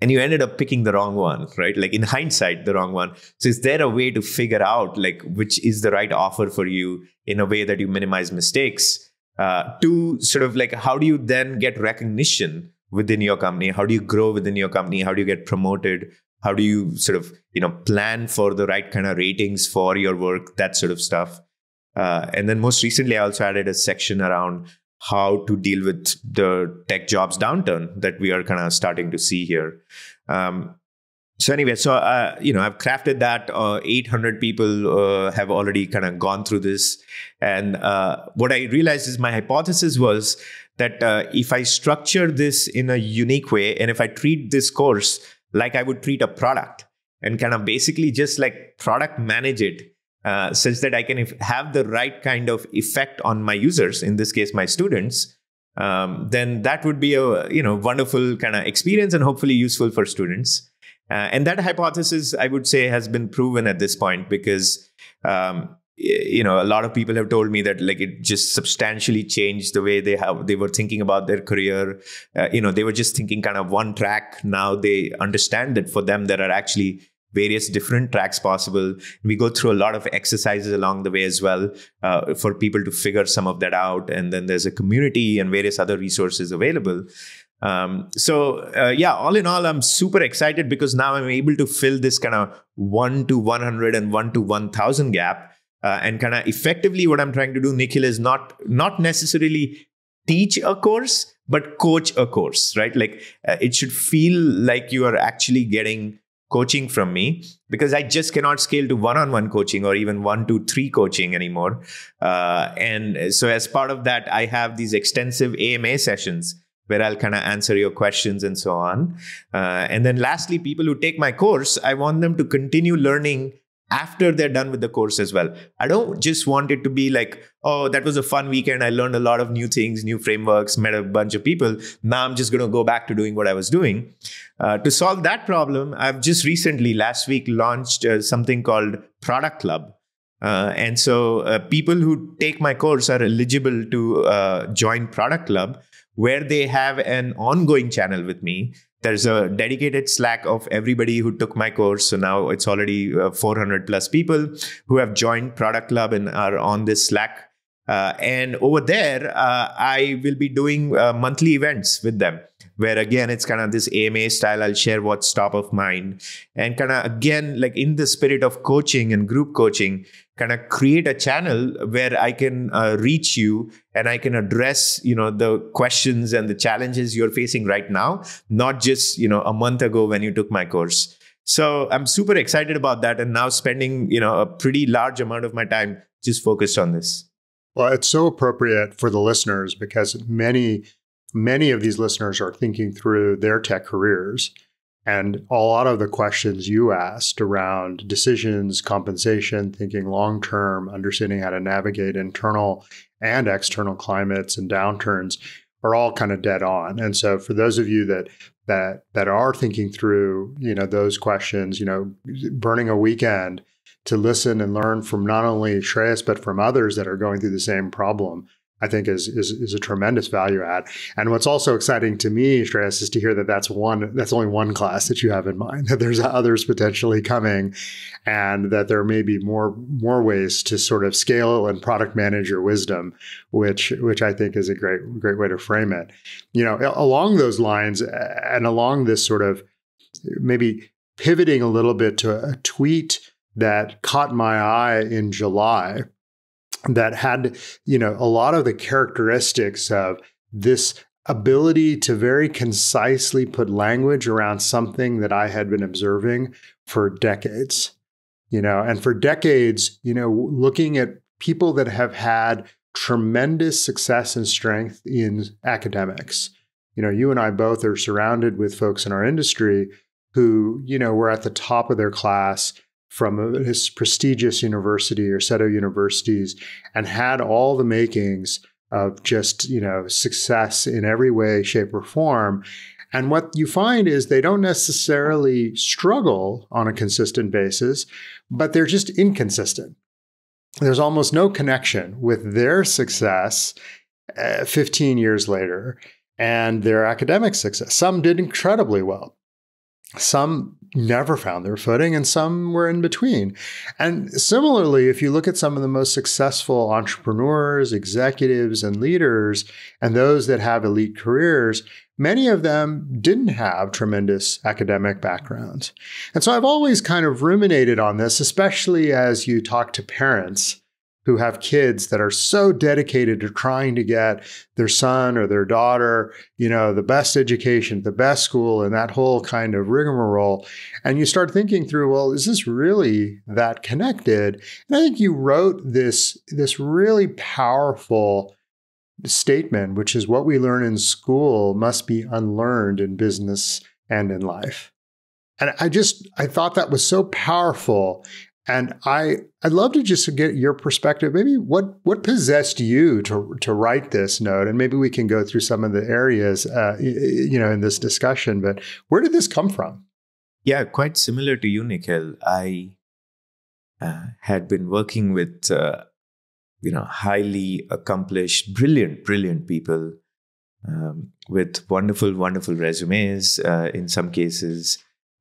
and you ended up picking the wrong one, right? Like in hindsight, the wrong one. So is there a way to figure out like which is the right offer for you in a way that you minimize mistakes? Uh, to sort of like how do you then get recognition within your company? How do you grow within your company? How do you get promoted? How do you sort of you know plan for the right kind of ratings for your work that sort of stuff? Uh, and then most recently i also added a section around how to deal with the tech jobs downturn that we are kind of starting to see here. Um, so anyway so uh, you know i've crafted that uh, 800 people uh, have already kind of gone through this. And uh, what i realized is my hypothesis was that uh, if i structure this in a unique way and if i treat this course like I would treat a product and kind of basically just like product manage it uh, such that I can have the right kind of effect on my users, in this case, my students. Um, then that would be a you know wonderful kind of experience and hopefully useful for students. Uh, and that hypothesis, I would say, has been proven at this point because um, you know a lot of people have told me that like it just substantially changed the way they have they were thinking about their career. Uh, you know they were just thinking kind of one track. Now they understand that for them there are actually various different tracks possible. We go through a lot of exercises along the way as well uh, for people to figure some of that out. And then there's a community and various other resources available. Um, so uh, yeah all in all i'm super excited because now i'm able to fill this kind of 1 to 100 and 1 to 1000 gap uh, and kind of effectively what i'm trying to do Nikhyl is not not necessarily teach a course but coach a course right like uh, it should feel like you are actually getting coaching from me because i just cannot scale to one-on-one coaching or even one to three coaching anymore uh, and so as part of that i have these extensive ama sessions where I'll kind of answer your questions and so on. Uh, and then lastly, people who take my course, I want them to continue learning after they're done with the course as well. I don't just want it to be like, oh, that was a fun weekend. I learned a lot of new things, new frameworks, met a bunch of people. Now I'm just going to go back to doing what I was doing. Uh, to solve that problem, I've just recently, last week, launched uh, something called Product Club. Uh, and so uh, people who take my course are eligible to uh, join Product Club, where they have an ongoing channel with me there's a dedicated slack of everybody who took my course. So now it's already uh, 400 plus people who have joined product club and are on this slack. Uh, and over there uh, i will be doing uh, monthly events with them where again it's kind of this ama style. I'll share what's top of mind. And kind of again like in the spirit of coaching and group coaching kind of create a channel where I can uh, reach you and I can address, you know, the questions and the challenges you're facing right now, not just, you know, a month ago when you took my course. So I'm super excited about that and now spending, you know, a pretty large amount of my time just focused on this. Well, it's so appropriate for the listeners because many many of these listeners are thinking through their tech careers and a lot of the questions you asked around decisions, compensation, thinking long term, understanding how to navigate internal and external climates and downturns are all kind of dead on. And so for those of you that that that are thinking through, you know, those questions, you know, burning a weekend to listen and learn from not only Shreyas but from others that are going through the same problem, I think is, is is a tremendous value add. And what's also exciting to me, Shreyas, is to hear that that's one that's only one class that you have in mind. <laughs> That there's others potentially coming, and that there may be more more ways to sort of scale and product manage your wisdom, which which I think is a great great way to frame it. You know, along those lines, and along this sort of maybe pivoting a little bit to a tweet that caught my eye in July that had, you know, a lot of the characteristics of this ability to very concisely put language around something that I had been observing for decades. You know, and for decades, you know, looking at people that have had tremendous success and strength in academics. You know, you and I both are surrounded with folks in our industry who, you know, were at the top of their class from a, his prestigious university or set of universities and had all the makings of just you know success in every way shape or form. And what you find is they don't necessarily struggle on a consistent basis but they're just inconsistent. There's almost no connection with their success uh, 15 years later and their academic success. Some did incredibly well. Some never found their footing and some were in between. And similarly, if you look at some of the most successful entrepreneurs, executives, and leaders, and those that have elite careers, many of them didn't have tremendous academic backgrounds. And so I've always kind of ruminated on this, especially as you talk to parents who have kids that are so dedicated to trying to get their son or their daughter, you know, the best education, the best school, and that whole kind of rigmarole. And you start thinking through, well, is this really that connected? And I think you wrote this, this really powerful statement, which is what we learn in school must be unlearned in business and in life. And I just, I thought that was so powerful. And I, I'd love to just get your perspective. Maybe what what possessed you to to write this note, and maybe we can go through some of the areas, uh, you know, in this discussion. But where did this come from? Yeah, quite similar to you, Nikhyl. I uh, had been working with, uh, you know, highly accomplished, brilliant, brilliant people um, with wonderful, wonderful resumes. Uh, in some cases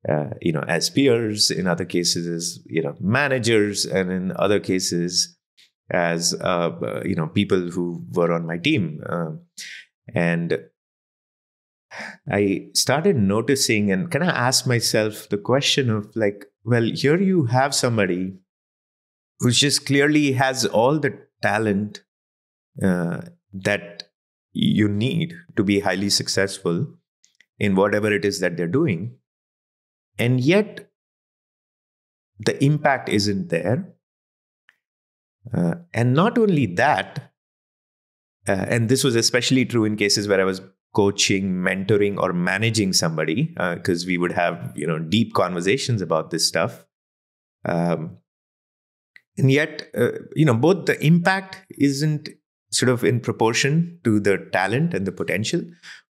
uh, you know, as peers, in other cases as, you know, managers, and in other cases as, uh, you know, people who were on my team. Uh, and I started noticing and kind of asked myself the question of like, well, here you have somebody who just clearly has all the talent uh, that you need to be highly successful in whatever it is that they're doing and yet, the impact isn't there. Uh, and not only that, uh, and this was especially true in cases where I was coaching, mentoring, or managing somebody, because uh, we would have you know deep conversations about this stuff. Um, and yet, uh, you know, both the impact isn't sort of in proportion to the talent and the potential,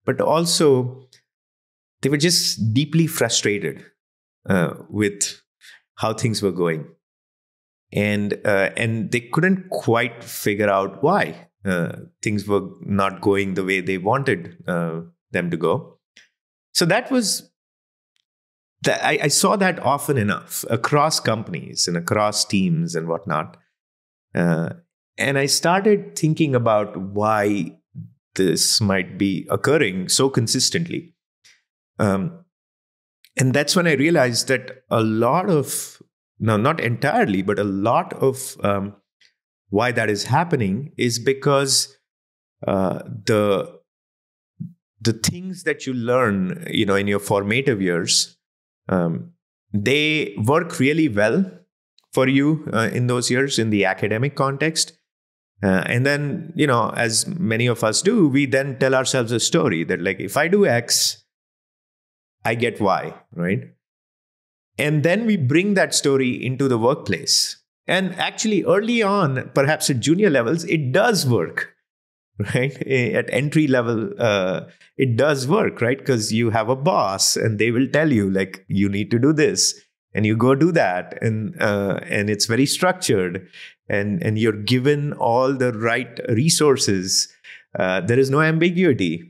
but also they were just deeply frustrated uh, with how things were going, and uh, and they couldn't quite figure out why uh, things were not going the way they wanted uh, them to go. So that was that I, I, saw that often enough across companies and across teams and whatnot. Uh, and I started thinking about why this might be occurring so consistently. Um, and that's when I realized that a lot of, no, not entirely, but a lot of um, why that is happening is because uh, the the things that you learn, you know, in your formative years, um, they work really well for you uh, in those years in the academic context. Uh, and then, you know, as many of us do, we then tell ourselves a story that, like, if I do X, I get why, right? And then we bring that story into the workplace. And actually, early on, perhaps at junior levels, it does work, <laughs> right? At entry level, uh, it does work, right? Because you have a boss and they will tell you, like, you need to do this. And you go do that, and uh, and it's very structured, and and you're given all the right resources. Uh, there is no ambiguity,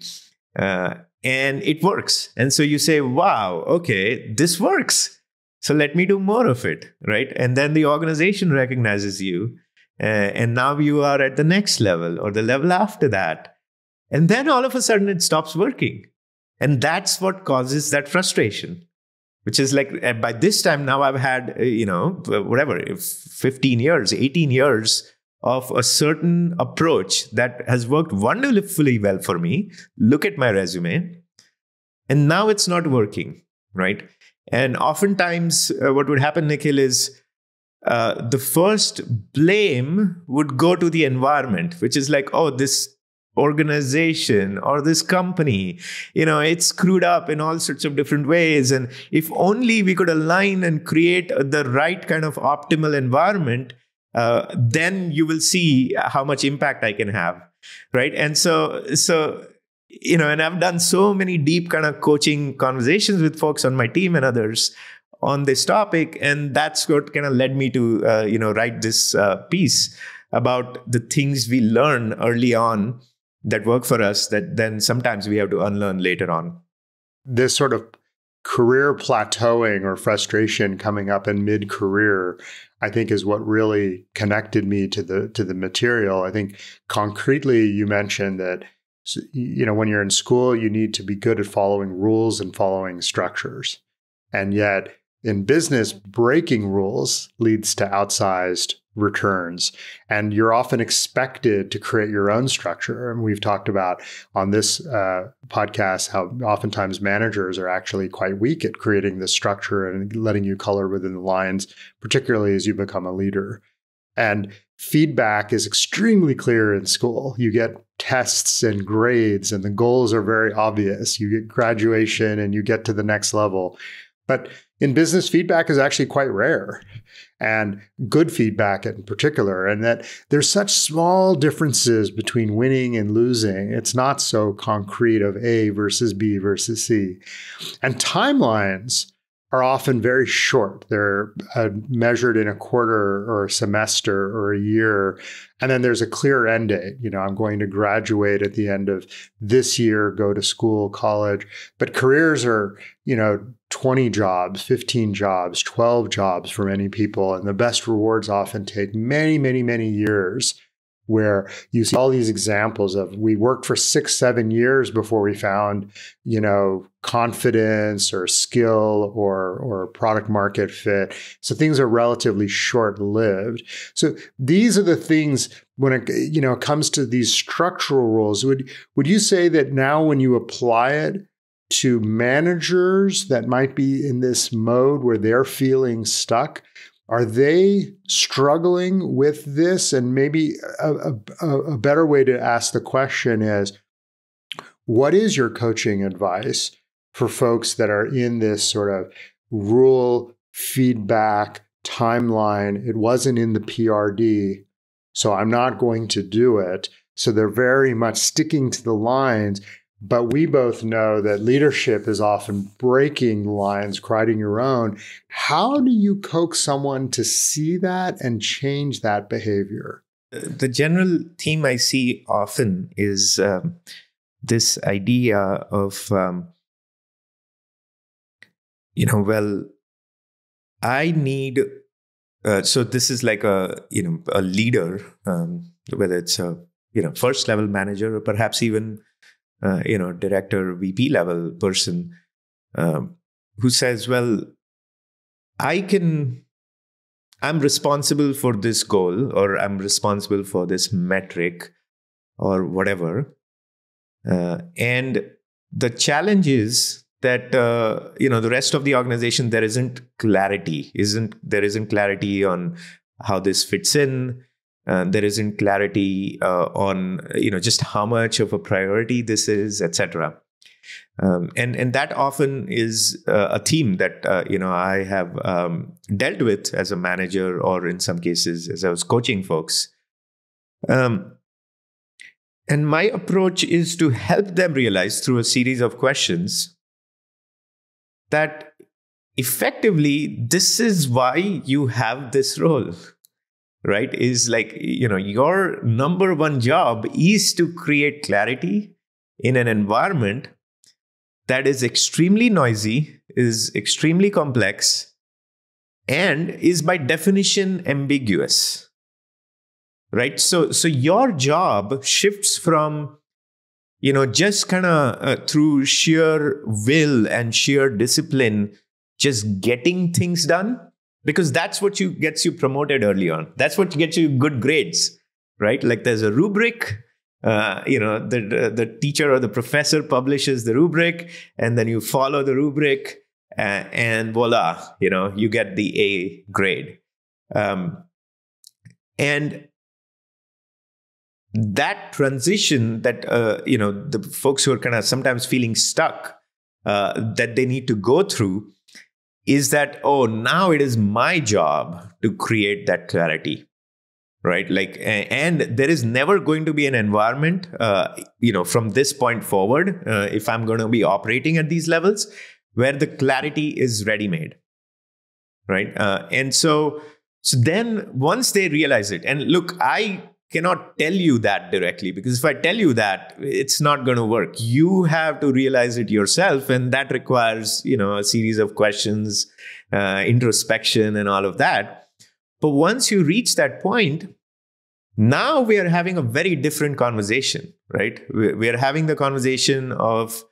uh, and it works. And so you say, "Wow, okay, this works." So let me do more of it, right? And then the organization recognizes you. Uh, and now you are at the next level or the level after that. And then all of a sudden it stops working. And that's what causes that frustration, which is like uh, by this time now I've had, uh, you know, whatever, 15 years, 18 years of a certain approach that has worked wonderfully well for me. Look at my resume. And now it's not working, right? And oftentimes, uh, what would happen, Nikhyl, is uh, the first blame would go to the environment, which is like, oh, this organization or this company, you know, it's screwed up in all sorts of different ways. And if only we could align and create the right kind of optimal environment, uh, then you will see how much impact I can have, right? And so, so you know, and I've done so many deep kind of coaching conversations with folks on my team and others on this topic, and that's what kind of led me to, uh, you know, write this uh, piece about the things we learn early on that work for us that then sometimes we have to unlearn later on. This sort of career plateauing or frustration coming up in mid-career i think is what really connected me to the to the material i think concretely you mentioned that you know, when you're in school, you need to be good at following rules and following structures. And yet, in business, breaking rules leads to outsized returns. And you're often expected to create your own structure. And we've talked about on this uh, podcast how oftentimes managers are actually quite weak at creating the structure and letting you color within the lines, particularly as you become a leader. And feedback is extremely clear in school. You get tests and grades, and the goals are very obvious. You get graduation and you get to the next level. But in business, feedback is actually quite rare and good feedback in particular. And that there's such small differences between winning and losing. It's not so concrete of A versus B versus C. And timelines are often very short. They're uh, measured in a quarter or a semester or a year. And then there's a clear end date. You know, I'm going to graduate at the end of this year, go to school, college. But careers are, you know, 20 jobs, 15 jobs, 12 jobs for many people. And the best rewards often take many, many, many years where you see all these examples of we worked for six, seven years before we found, you know, confidence or skill or or product market fit. So things are relatively short lived. So these are the things when it you know comes to these structural rules. Would would you say that now when you apply it to managers that might be in this mode where they're feeling stuck, are they struggling with this? And maybe a, a, a, better way to ask the question is what is your coaching advice for folks that are in this sort of rule feedback timeline. It wasn't in the PRD, so I'm not going to do it. So they're very much sticking to the lines. But we both know that leadership is often breaking lines, creating your own. How do you coax someone to see that and change that behavior? The general theme I see often is um, this idea of, um, you know, well, I need. Uh, so this is like a you know a leader, um, whether it's a you know first level manager or perhaps even uh, you know director vp level person um, who says well i can i'm responsible for this goal or i'm responsible for this metric or whatever uh, and the challenge is that uh, you know the rest of the organization there isn't clarity isn't there isn't clarity on how this fits in uh, there isn't clarity uh, on you know just how much of a priority this is, etc. Um, and and that often is uh, a theme that uh, you know I have um, dealt with as a manager, or in some cases as I was coaching folks. Um, and my approach is to help them realize through a series of questions that effectively this is why you have this role right is like you know your number one job is to create clarity in an environment that is extremely noisy is extremely complex and is by definition ambiguous right? So so your job shifts from you know just kind of uh, through sheer will and sheer discipline just getting things done because that's what you gets you promoted early on. That's what gets you good grades right? Like there's a rubric uh, you know the, the teacher or the professor publishes the rubric and then you follow the rubric uh, and voila you know you get the a grade. Um, and that transition that uh, you know the folks who are kind of sometimes feeling stuck uh, that they need to go through is that oh now it is my job to create that clarity right? Like and there is never going to be an environment uh, you know from this point forward uh, if i'm going to be operating at these levels where the clarity is ready made right? Uh, and so so then once they realize it and look i cannot tell you that directly because if I tell you that, it's not going to work. You have to realize it yourself, and that requires you know a series of questions, uh, introspection, and all of that. But once you reach that point, now we are having a very different conversation, right? We are having the conversation of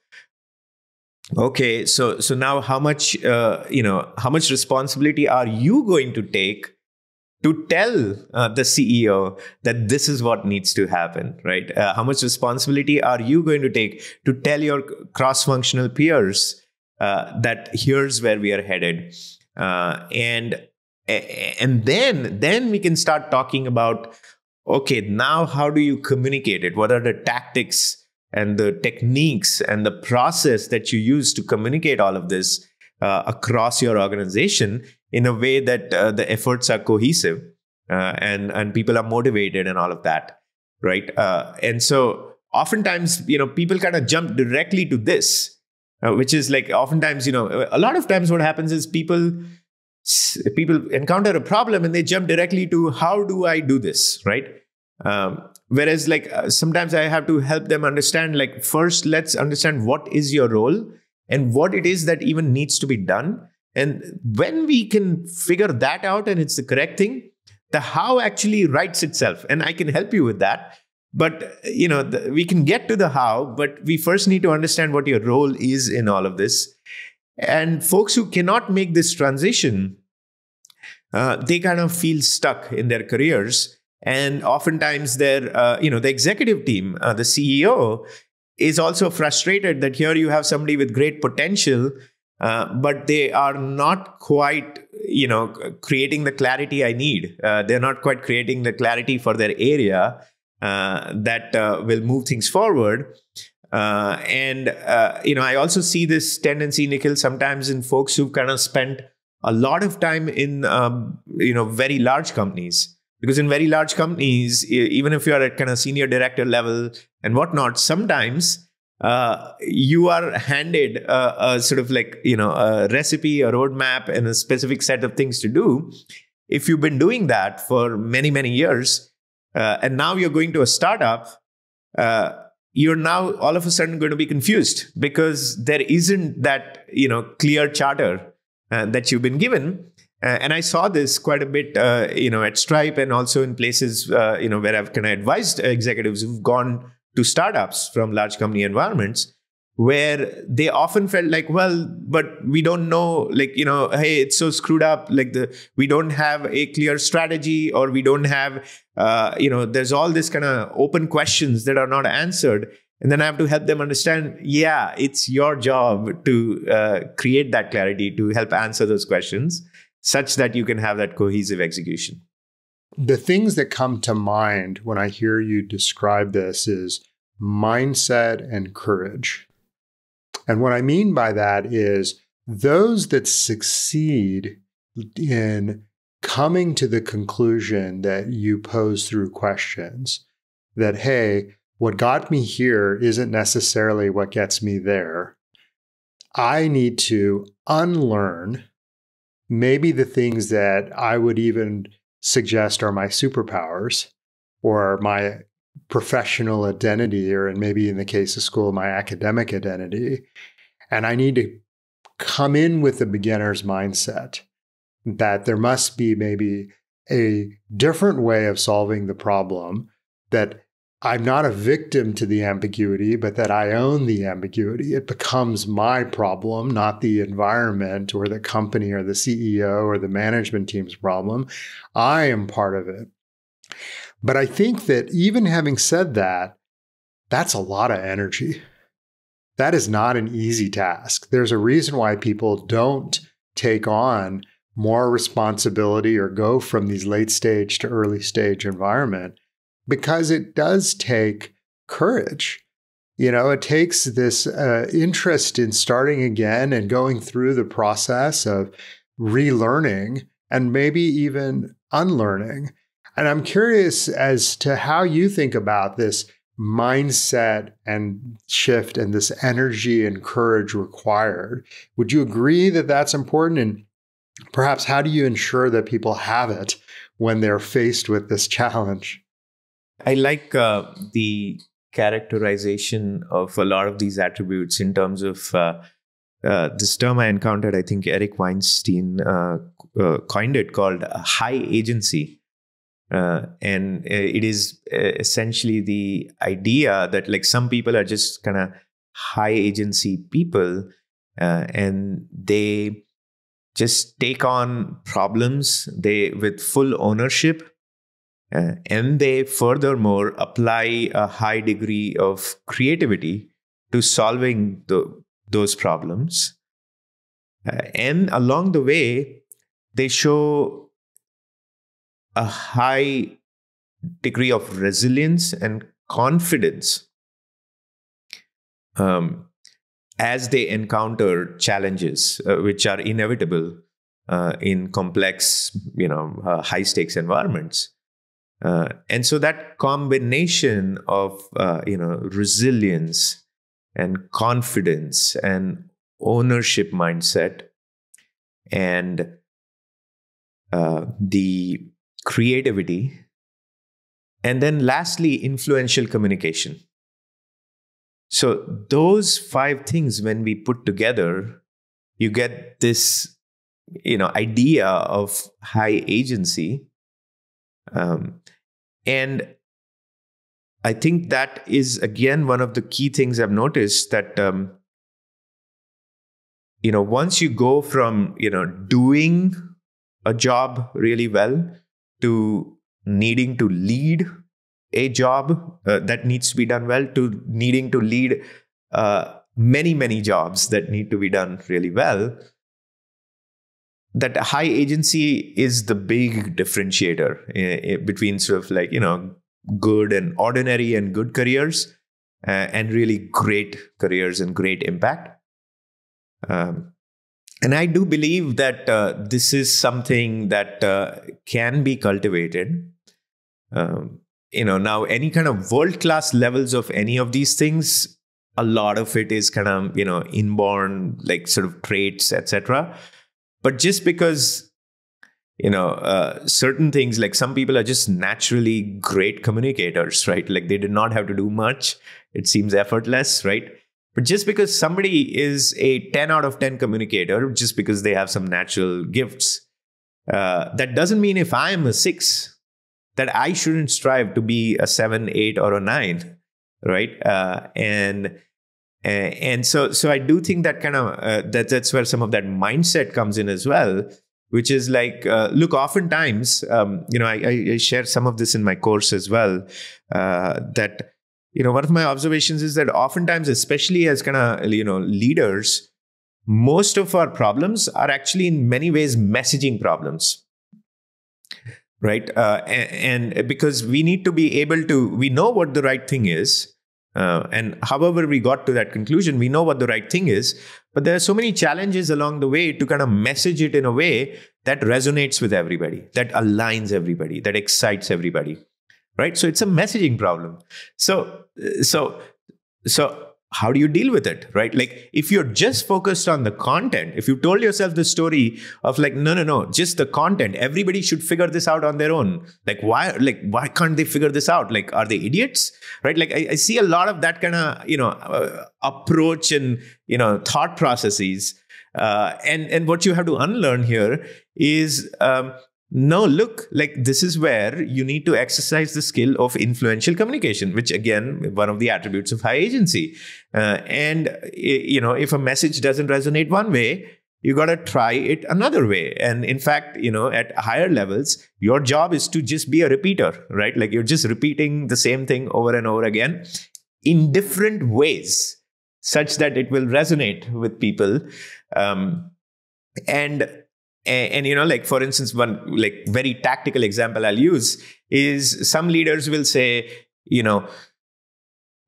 okay so so now how much uh, you know how much responsibility are you going to take to tell uh, the CEO that this is what needs to happen, right? Uh, how much responsibility are you going to take to tell your cross functional peers uh, that here's where we are headed? Uh, and and then then we can start talking about okay now how do you communicate it what are the tactics and the techniques and the process that you use to communicate all of this uh, across your organization in a way that uh, the efforts are cohesive uh, and and people are motivated and all of that right? Uh, and so oftentimes you know people kind of jump directly to this uh, which is like oftentimes you know a lot of times what happens is people people encounter a problem and they jump directly to how do i do this? Right? Um, whereas like uh, sometimes i have to help them understand like first let's understand what is your role and what it is that even needs to be done and when we can figure that out and it's the correct thing, the how actually writes itself. And I can help you with that. But you know, the, we can get to the how, but we first need to understand what your role is in all of this. And folks who cannot make this transition, uh, they kind of feel stuck in their careers. And oftentimes, their uh, you know the executive team, uh, the CEO, is also frustrated that here you have somebody with great potential uh, but they are not quite you know creating the clarity i need. Uh, they're not quite creating the clarity for their area uh, that uh, will move things forward. Uh, and you know i also see this tendency Nikhyl sometimes in folks who've kind of spent a lot of time in um, you know very large companies. Because in very large companies even if you are at kind of senior director level and whatnot sometimes uh, you are handed a, a, sort of like you know a recipe a roadmap and a specific set of things to do. If you've been doing that for many many years uh, and now you're going to a startup uh, you're now all of a sudden going to be confused because there isn't that you know clear charter uh, that you've been given. Uh, and I saw this quite a bit, uh, you know, at Stripe and also in places, you know, where I've kind of advised executives who've gone to startups from large company environments where they often felt like well but we don't know like you know hey it's so screwed up like the we don't have a clear strategy or we don't have uh, you know there's all this kind of open questions that are not answered. And then i have to help them understand yeah it's your job to uh, create that clarity to help answer those questions such that you can have that cohesive execution the things that come to mind when I hear you describe this is mindset and courage. And what I mean by that is those that succeed in coming to the conclusion that you pose through questions that, hey, what got me here isn't necessarily what gets me there. I need to unlearn maybe the things that I would even suggest are my superpowers or my professional identity, or and maybe in the case of school, my academic identity. And I need to come in with the beginner's mindset that there must be maybe a different way of solving the problem, that I'm not a victim to the ambiguity, but that I own the ambiguity. It becomes my problem, not the environment or the company or the CEO or the management team's problem. I am part of it. But I think that even having said that, that's a lot of energy. That is not an easy task. There's a reason why people don't take on more responsibility or go from these late stage to early stage environment because it does take courage. You know, it takes this uh, interest in starting again and going through the process of relearning and maybe even unlearning. And I'm curious as to how you think about this mindset and shift and this energy and courage required. Would you agree that that's important? And perhaps how do you ensure that people have it when they're faced with this challenge? I like uh, the characterization of a lot of these attributes in terms of uh, uh, this term I encountered. I think Eric Weinstein uh, uh, coined it called high agency. Uh, and it is essentially the idea that like some people are just kind of high agency people and they just take on problems they with full ownership uh, and they furthermore apply a high degree of creativity to solving the, those problems. Uh, and along the way, they show a high degree of resilience and confidence um, as they encounter challenges, uh, which are inevitable uh, in complex, you know, uh, high stakes environments. Uh, and so that combination of uh, you know resilience and confidence and ownership mindset and uh, the creativity and then lastly influential communication. So those five things when we put together you get this you know idea of high agency um, and I think that is again one of the key things I've noticed that um, you know once you go from you know doing a job really well to needing to lead a job uh, that needs to be done well to needing to lead uh, many many jobs that need to be done really well that high agency is the big differentiator eh, eh, between sort of like you know good and ordinary and good careers uh, and really great careers and great impact um, and I do believe that uh, this is something that uh, can be cultivated. Um, you know, now any kind of world class levels of any of these things, a lot of it is kind of you know inborn, like sort of traits, etc. But just because you know uh, certain things like some people are just naturally great communicators right? Like they did not have to do much. It seems effortless right? But just because somebody is a 10 out of 10 communicator just because they have some natural gifts uh, that doesn't mean if i am a 6 that i shouldn't strive to be a 7 8 or a 9 right? Uh, and and so so i do think that kind of uh, that that's where some of that mindset comes in as well which is like uh, look oftentimes um, you know I, I, share some of this in my course as well uh, that you know one of my observations is that oftentimes especially as kind of you know leaders most of our problems are actually in many ways messaging problems. Right? Uh, and, and because we need to be able to we know what the right thing is uh, and however we got to that conclusion, we know what the right thing is. But there are so many challenges along the way to kind of message it in a way that resonates with everybody, that aligns everybody, that excites everybody. Right. So it's a messaging problem. So, so, so how do you deal with it right? Like if you're just focused on the content if you told yourself the story of like no no no just the content everybody should figure this out on their own. Like why like why can't they figure this out? Like are they idiots? Right? Like i, I see a lot of that kind of you know uh, approach and you know thought processes. Uh, and and what you have to unlearn here is um, no, look, like this is where you need to exercise the skill of influential communication, which again, one of the attributes of high agency. Uh, and, you know, if a message doesn't resonate one way, you got to try it another way. And in fact, you know, at higher levels, your job is to just be a repeater, right? Like you're just repeating the same thing over and over again in different ways such that it will resonate with people. Um, and and, and, you know like for instance one like very tactical example i'll use is some leaders will say you know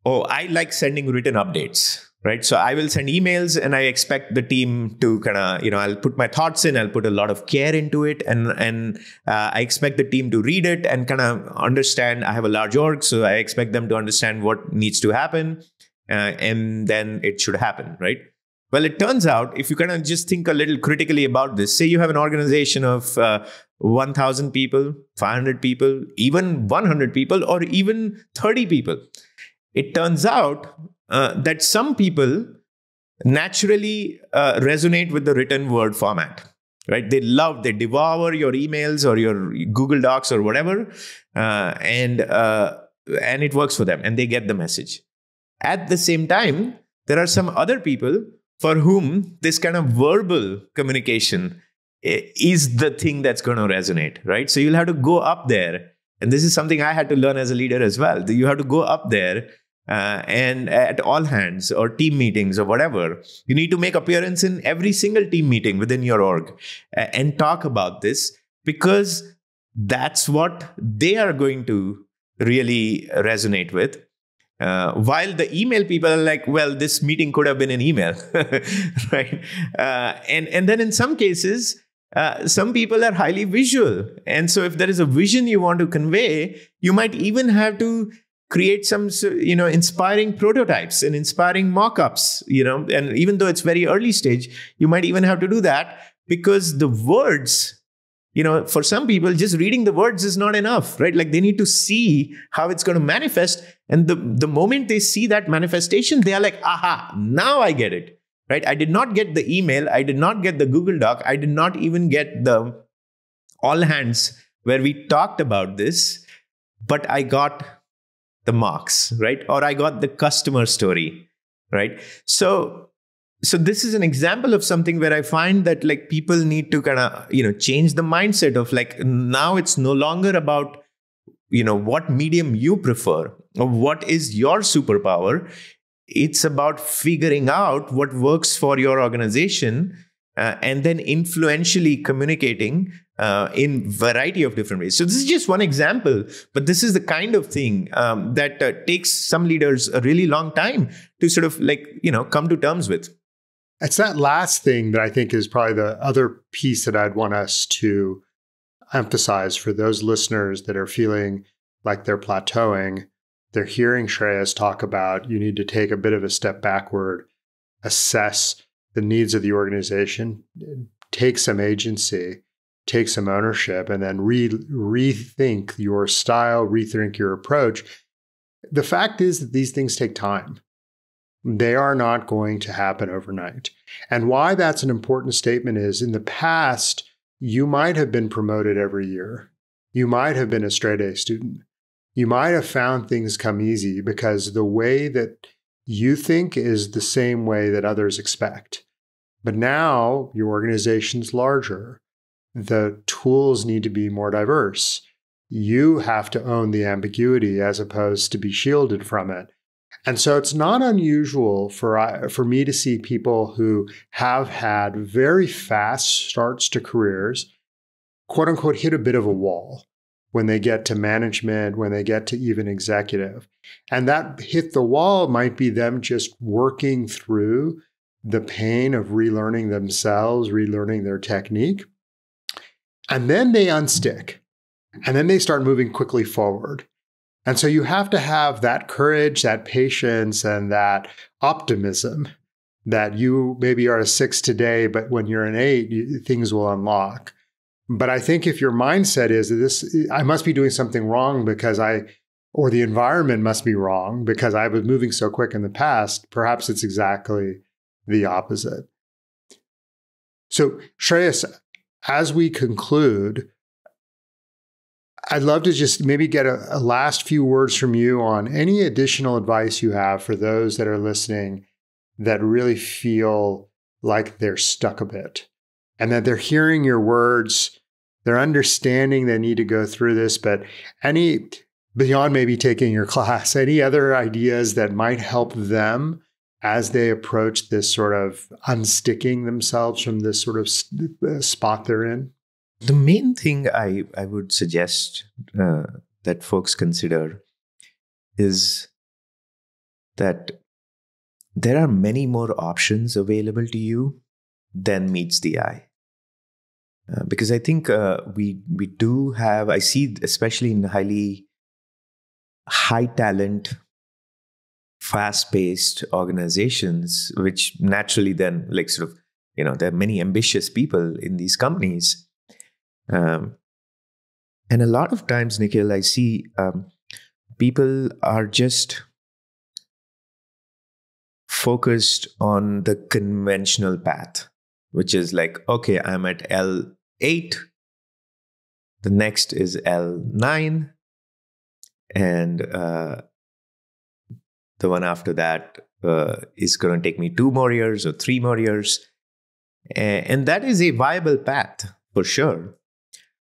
oh i like sending written updates right? So i will send emails and i expect the team to kind of you know i'll put my thoughts in i'll put a lot of care into it and and uh, i expect the team to read it and kind of understand i have a large org so i expect them to understand what needs to happen uh, and then it should happen right well, it turns out, if you kind of just think a little critically about this, say you have an organization of uh, 1,000 people, 500 people, even 100 people, or even 30 people, it turns out uh, that some people naturally uh, resonate with the written word format. Right? They love, they devour your emails or your Google Docs or whatever, uh, and uh, and it works for them, and they get the message. At the same time, there are some other people for whom this kind of verbal communication is the thing that's going to resonate, right? So you'll have to go up there. And this is something I had to learn as a leader as well. You have to go up there uh, and at all hands or team meetings or whatever, you need to make appearance in every single team meeting within your org and talk about this because that's what they are going to really resonate with. Uh, while the email people are like, well, this meeting could have been an email, <laughs> right? Uh, and and then in some cases, uh, some people are highly visual, and so if there is a vision you want to convey, you might even have to create some you know inspiring prototypes and inspiring mock-ups you know and even though it's very early stage you might even have to do that because the words you know for some people just reading the words is not enough right? Like they need to see how it's going to manifest. And the the moment they see that manifestation they are like aha now i get it right? I did not get the email. I did not get the google doc. I did not even get the all hands where we talked about this but i got the marks right? Or i got the customer story right? So so this is an example of something where i find that like people need to kind of you know change the mindset of like now it's no longer about you know what medium you prefer or what is your superpower. It's about figuring out what works for your organization uh, and then influentially communicating uh, in variety of different ways. So this is just one example but this is the kind of thing um, that uh, takes some leaders a really long time to sort of like you know come to terms with it's that last thing that I think is probably the other piece that I'd want us to emphasize for those listeners that are feeling like they're plateauing. They're hearing Shreyas talk about you need to take a bit of a step backward, assess the needs of the organization, take some agency, take some ownership, and then re- rethink your style, rethink your approach. The fact is that these things take time. They are not going to happen overnight. And why that's an important statement is in the past, you might have been promoted every year. You might have been a straight A student. You might have found things come easy because the way that you think is the same way that others expect. But now your organization's larger. The tools need to be more diverse. You have to own the ambiguity as opposed to be shielded from it. And so it's not unusual for uh, for me to see people who have had very fast starts to careers, quote unquote, hit a bit of a wall when they get to management, when they get to even executive. And that hit the wall might be them just working through the pain of relearning themselves, relearning their technique. And then they unstick. And then they start moving quickly forward. And so you have to have that courage, that patience, and that optimism that you maybe are a six today, but when you're an eight, you, things will unlock. But I think if your mindset is that this, I must be doing something wrong because I, or the environment must be wrong because I was moving so quick in the past, perhaps it's exactly the opposite. So, Shreyas, as we conclude, I'd love to just maybe get a, a, last few words from you on any additional advice you have for those that are listening that really feel like they're stuck a bit and that they're hearing your words, they're understanding they need to go through this, but any beyond maybe taking your <laughs> class, any other ideas that might help them as they approach this sort of unsticking themselves from this sort of uh, spot they're in? The main thing I, I would suggest uh, that folks consider is that there are many more options available to you than meets the eye. Uh, because I think uh, we we do have I see especially in highly high talent, fast paced organizations, which naturally then like sort of you know there are many ambitious people in these companies um, and a lot of times, Nikhyl, I see um, people are just focused on the conventional path, which is like, okay, I'm at L8, the next is L9, and uh, the one after that uh, is going to take me two more years or three more years. And that is a viable path for sure.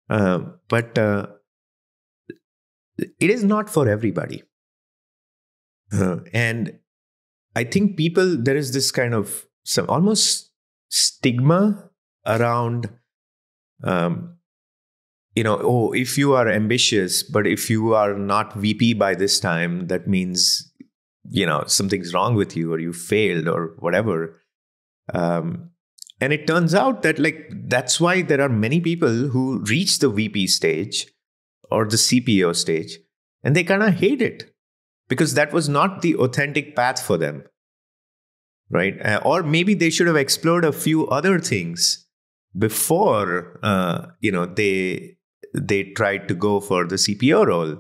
Uh, but uh, it is not for everybody. Uh, and I think people, there is this kind of some almost stigma around, um, you know, oh, if you are ambitious, but if you are not VP by this time, that means, you know, something's wrong with you or you failed or whatever. Um, and it turns out that like that's why there are many people who reach the VP stage or the CPO stage and they kind of hate it because that was not the authentic path for them. Right? Uh, or maybe they should have explored a few other things before uh, you know they they tried to go for the CPO role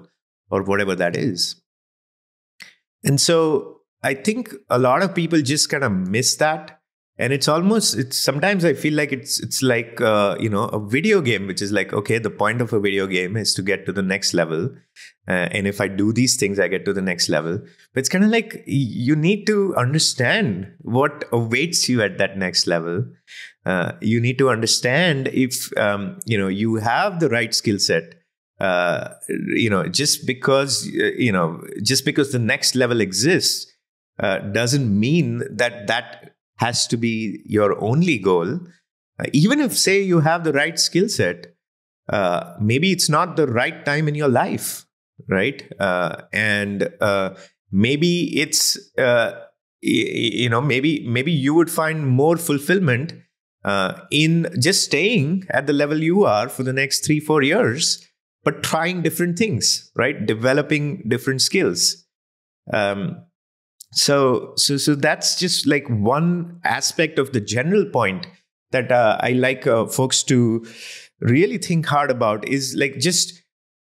or whatever that is. And so I think a lot of people just kind of miss that and it's almost it's sometimes i feel like it's it's like uh, you know a video game which is like okay the point of a video game is to get to the next level. Uh, and if i do these things i get to the next level. But it's kind of like you need to understand what awaits you at that next level. Uh, you need to understand if um, you know you have the right skill set uh, you know just because uh, you know just because the next level exists uh, doesn't mean that that has to be your only goal. Uh, even if, say, you have the right skill set, uh, maybe it's not the right time in your life, right? Uh, and uh, maybe it's uh, you know maybe maybe you would find more fulfillment in just staying at the level you are for the next three four years but trying different things right developing different skills um, so so so that's just like one aspect of the general point that uh, i like uh, folks to really think hard about is like just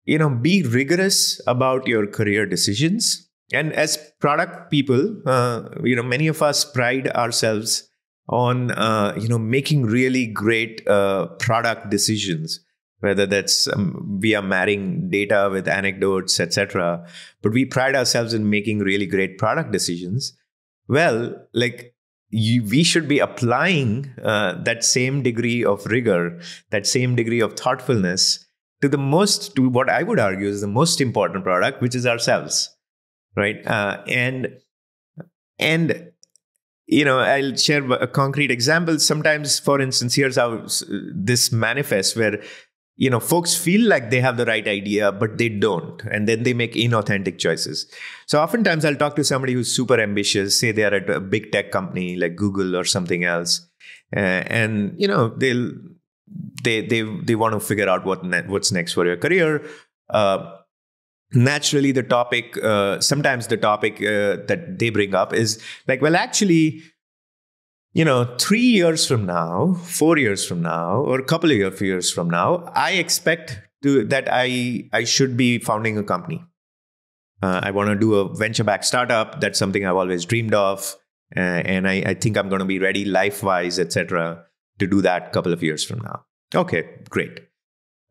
you know be rigorous about your career decisions. And as product people uh, you know many of us pride ourselves on uh, you know making really great uh, product decisions whether that's um, we are marrying data with anecdotes etc but we pride ourselves in making really great product decisions. Well like you, we should be applying uh, that same degree of rigor that same degree of thoughtfulness to the most to what i would argue is the most important product which is ourselves right? Uh, and and you know i'll share a concrete example. Sometimes for instance here's how this manifests where you know folks feel like they have the right idea but they don't. And then they make inauthentic choices. So oftentimes i'll talk to somebody who's super ambitious. Say they are at a big tech company like google or something else. Uh, and you know they'll they they they want to figure out what ne- what's next for your career. Uh, naturally the topic uh, sometimes the topic uh, that they bring up is like well actually you know, three years from now, four years from now, or a couple of years from now, I expect to, that I I should be founding a company. Uh, I want to do a venture back startup. That's something I've always dreamed of, uh, and I, I, think I'm going to be ready, life wise, etc., to do that a couple of years from now. Okay, great.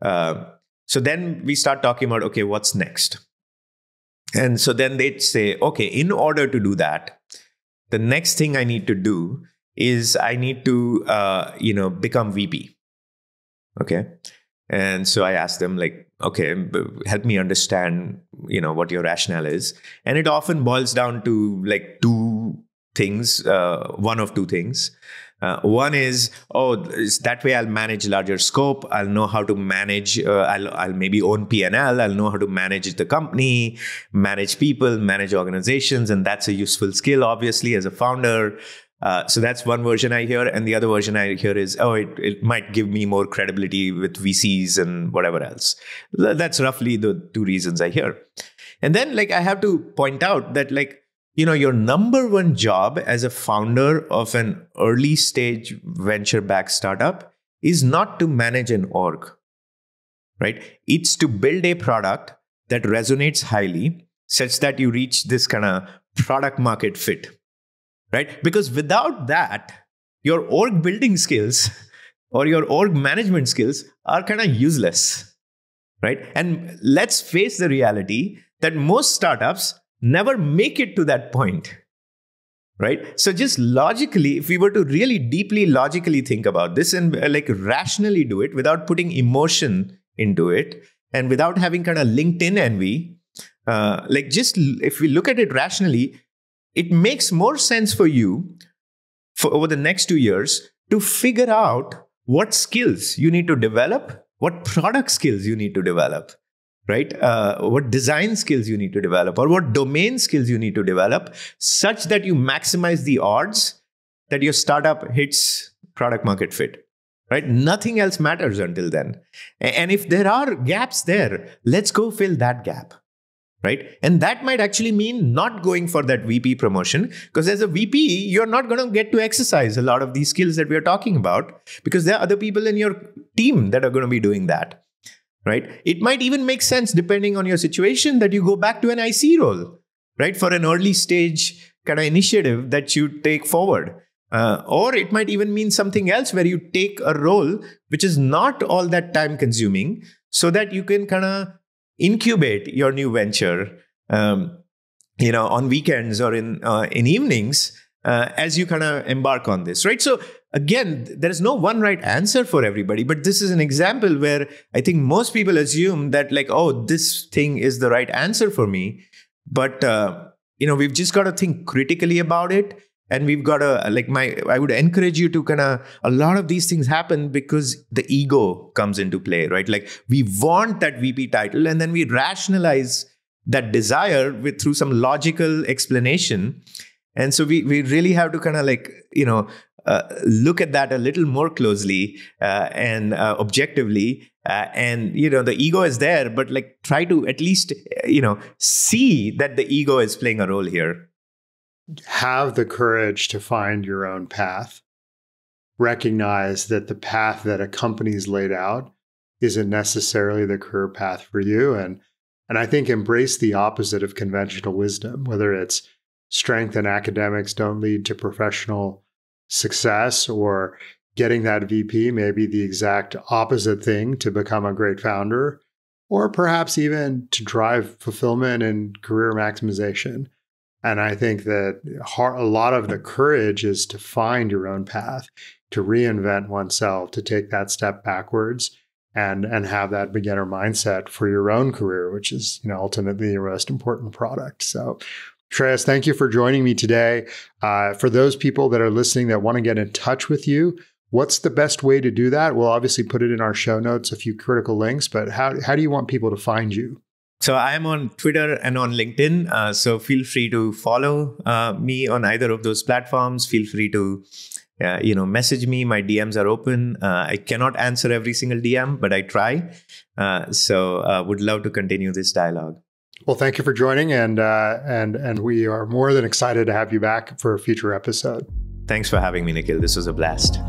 Uh, so then we start talking about okay, what's next? And so then they'd say, okay, in order to do that, the next thing I need to do is I need to, uh, you know, become VP. Okay. And so I asked them, like, okay, help me understand, you know, what your rationale is. And it often boils down to like two things, uh, one of two things. Uh, one is, oh, that way I'll manage larger scope. I'll know how to manage. Uh, I'll, I'll maybe own P&L. I'll know how to manage the company, manage people, manage organizations, and that's a useful skill, obviously, as a founder. Uh, so that's one version I hear, and the other version I hear is, oh, it, it might give me more credibility with VCs and whatever else. That's roughly the two reasons I hear. And then, like, I have to point out that, like, you know, your number one job as a founder of an early stage venture backed startup is not to manage an org, right? It's to build a product that resonates highly such that you reach this kind of product market fit right? Because without that, your org building skills <laughs> or your org management skills are kind of useless, right? And let's face the reality that most startups never make it to that point, right? So, just logically, if we were to really deeply logically think about this and uh, like rationally do it without putting emotion into it and without having kind of LinkedIn envy, uh, like just if we look at it rationally, it makes more sense for you for over the next two years to figure out what skills you need to develop, what product skills you need to develop, right? Uh, what design skills you need to develop, or what domain skills you need to develop, such that you maximize the odds that your startup hits product market fit. Right? Nothing else matters until then. And if there are gaps there, let's go fill that gap right? And that might actually mean not going for that VP promotion because as a VP, you're not going to get to exercise a lot of these skills that we are talking about because there are other people in your team that are going to be doing that, right? It might even make sense depending on your situation that you go back to an IC role, right? For an early stage kind of initiative that you take forward. Uh, or it might even mean something else where you take a role which is not all that time consuming so that you can kind of incubate your new venture, um, you know, on weekends or in uh, in evenings uh, as you kind of embark on this, right? So again, there is no one right answer for everybody, but this is an example where I think most people assume that like, oh, this thing is the right answer for me, but uh, you know, we've just got to think critically about it and we've got a like my i would encourage you to kind of a lot of these things happen because the ego comes into play right? Like we want that vp title and then we rationalize that desire with through some logical explanation. And so we we really have to kind of like you know uh, look at that a little more closely uh, and uh, objectively. Uh, and you know the ego is there but like try to at least you know see that the ego is playing a role here have the courage to find your own path recognize that the path that a company's laid out isn't necessarily the career path for you and and I think embrace the opposite of conventional wisdom whether it's strength in academics don't lead to professional success or getting that VP may be the exact opposite thing to become a great founder, or perhaps even to drive fulfillment and career maximization. And I think that a lot of the courage is to find your own path, to reinvent oneself, to take that step backwards and and have that beginner mindset for your own career, which is you know ultimately your most important product. So Shreyas, thank you for joining me today. Uh, for those people that are listening that want to get in touch with you, what's the best way to do that? We'll obviously put it in our show notes, a few critical links, but how, how do you want people to find you? So I'm on Twitter and on LinkedIn. Uh, so feel free to follow uh, me on either of those platforms. Feel free to uh, you know message me my dms are open uh, i cannot answer every single dm but i try uh, so uh, would love to continue this dialogue well, thank you for joining, and uh, and and we are more than excited to have you back for a future episode. Thanks for having me, Nikhyl. This was a blast.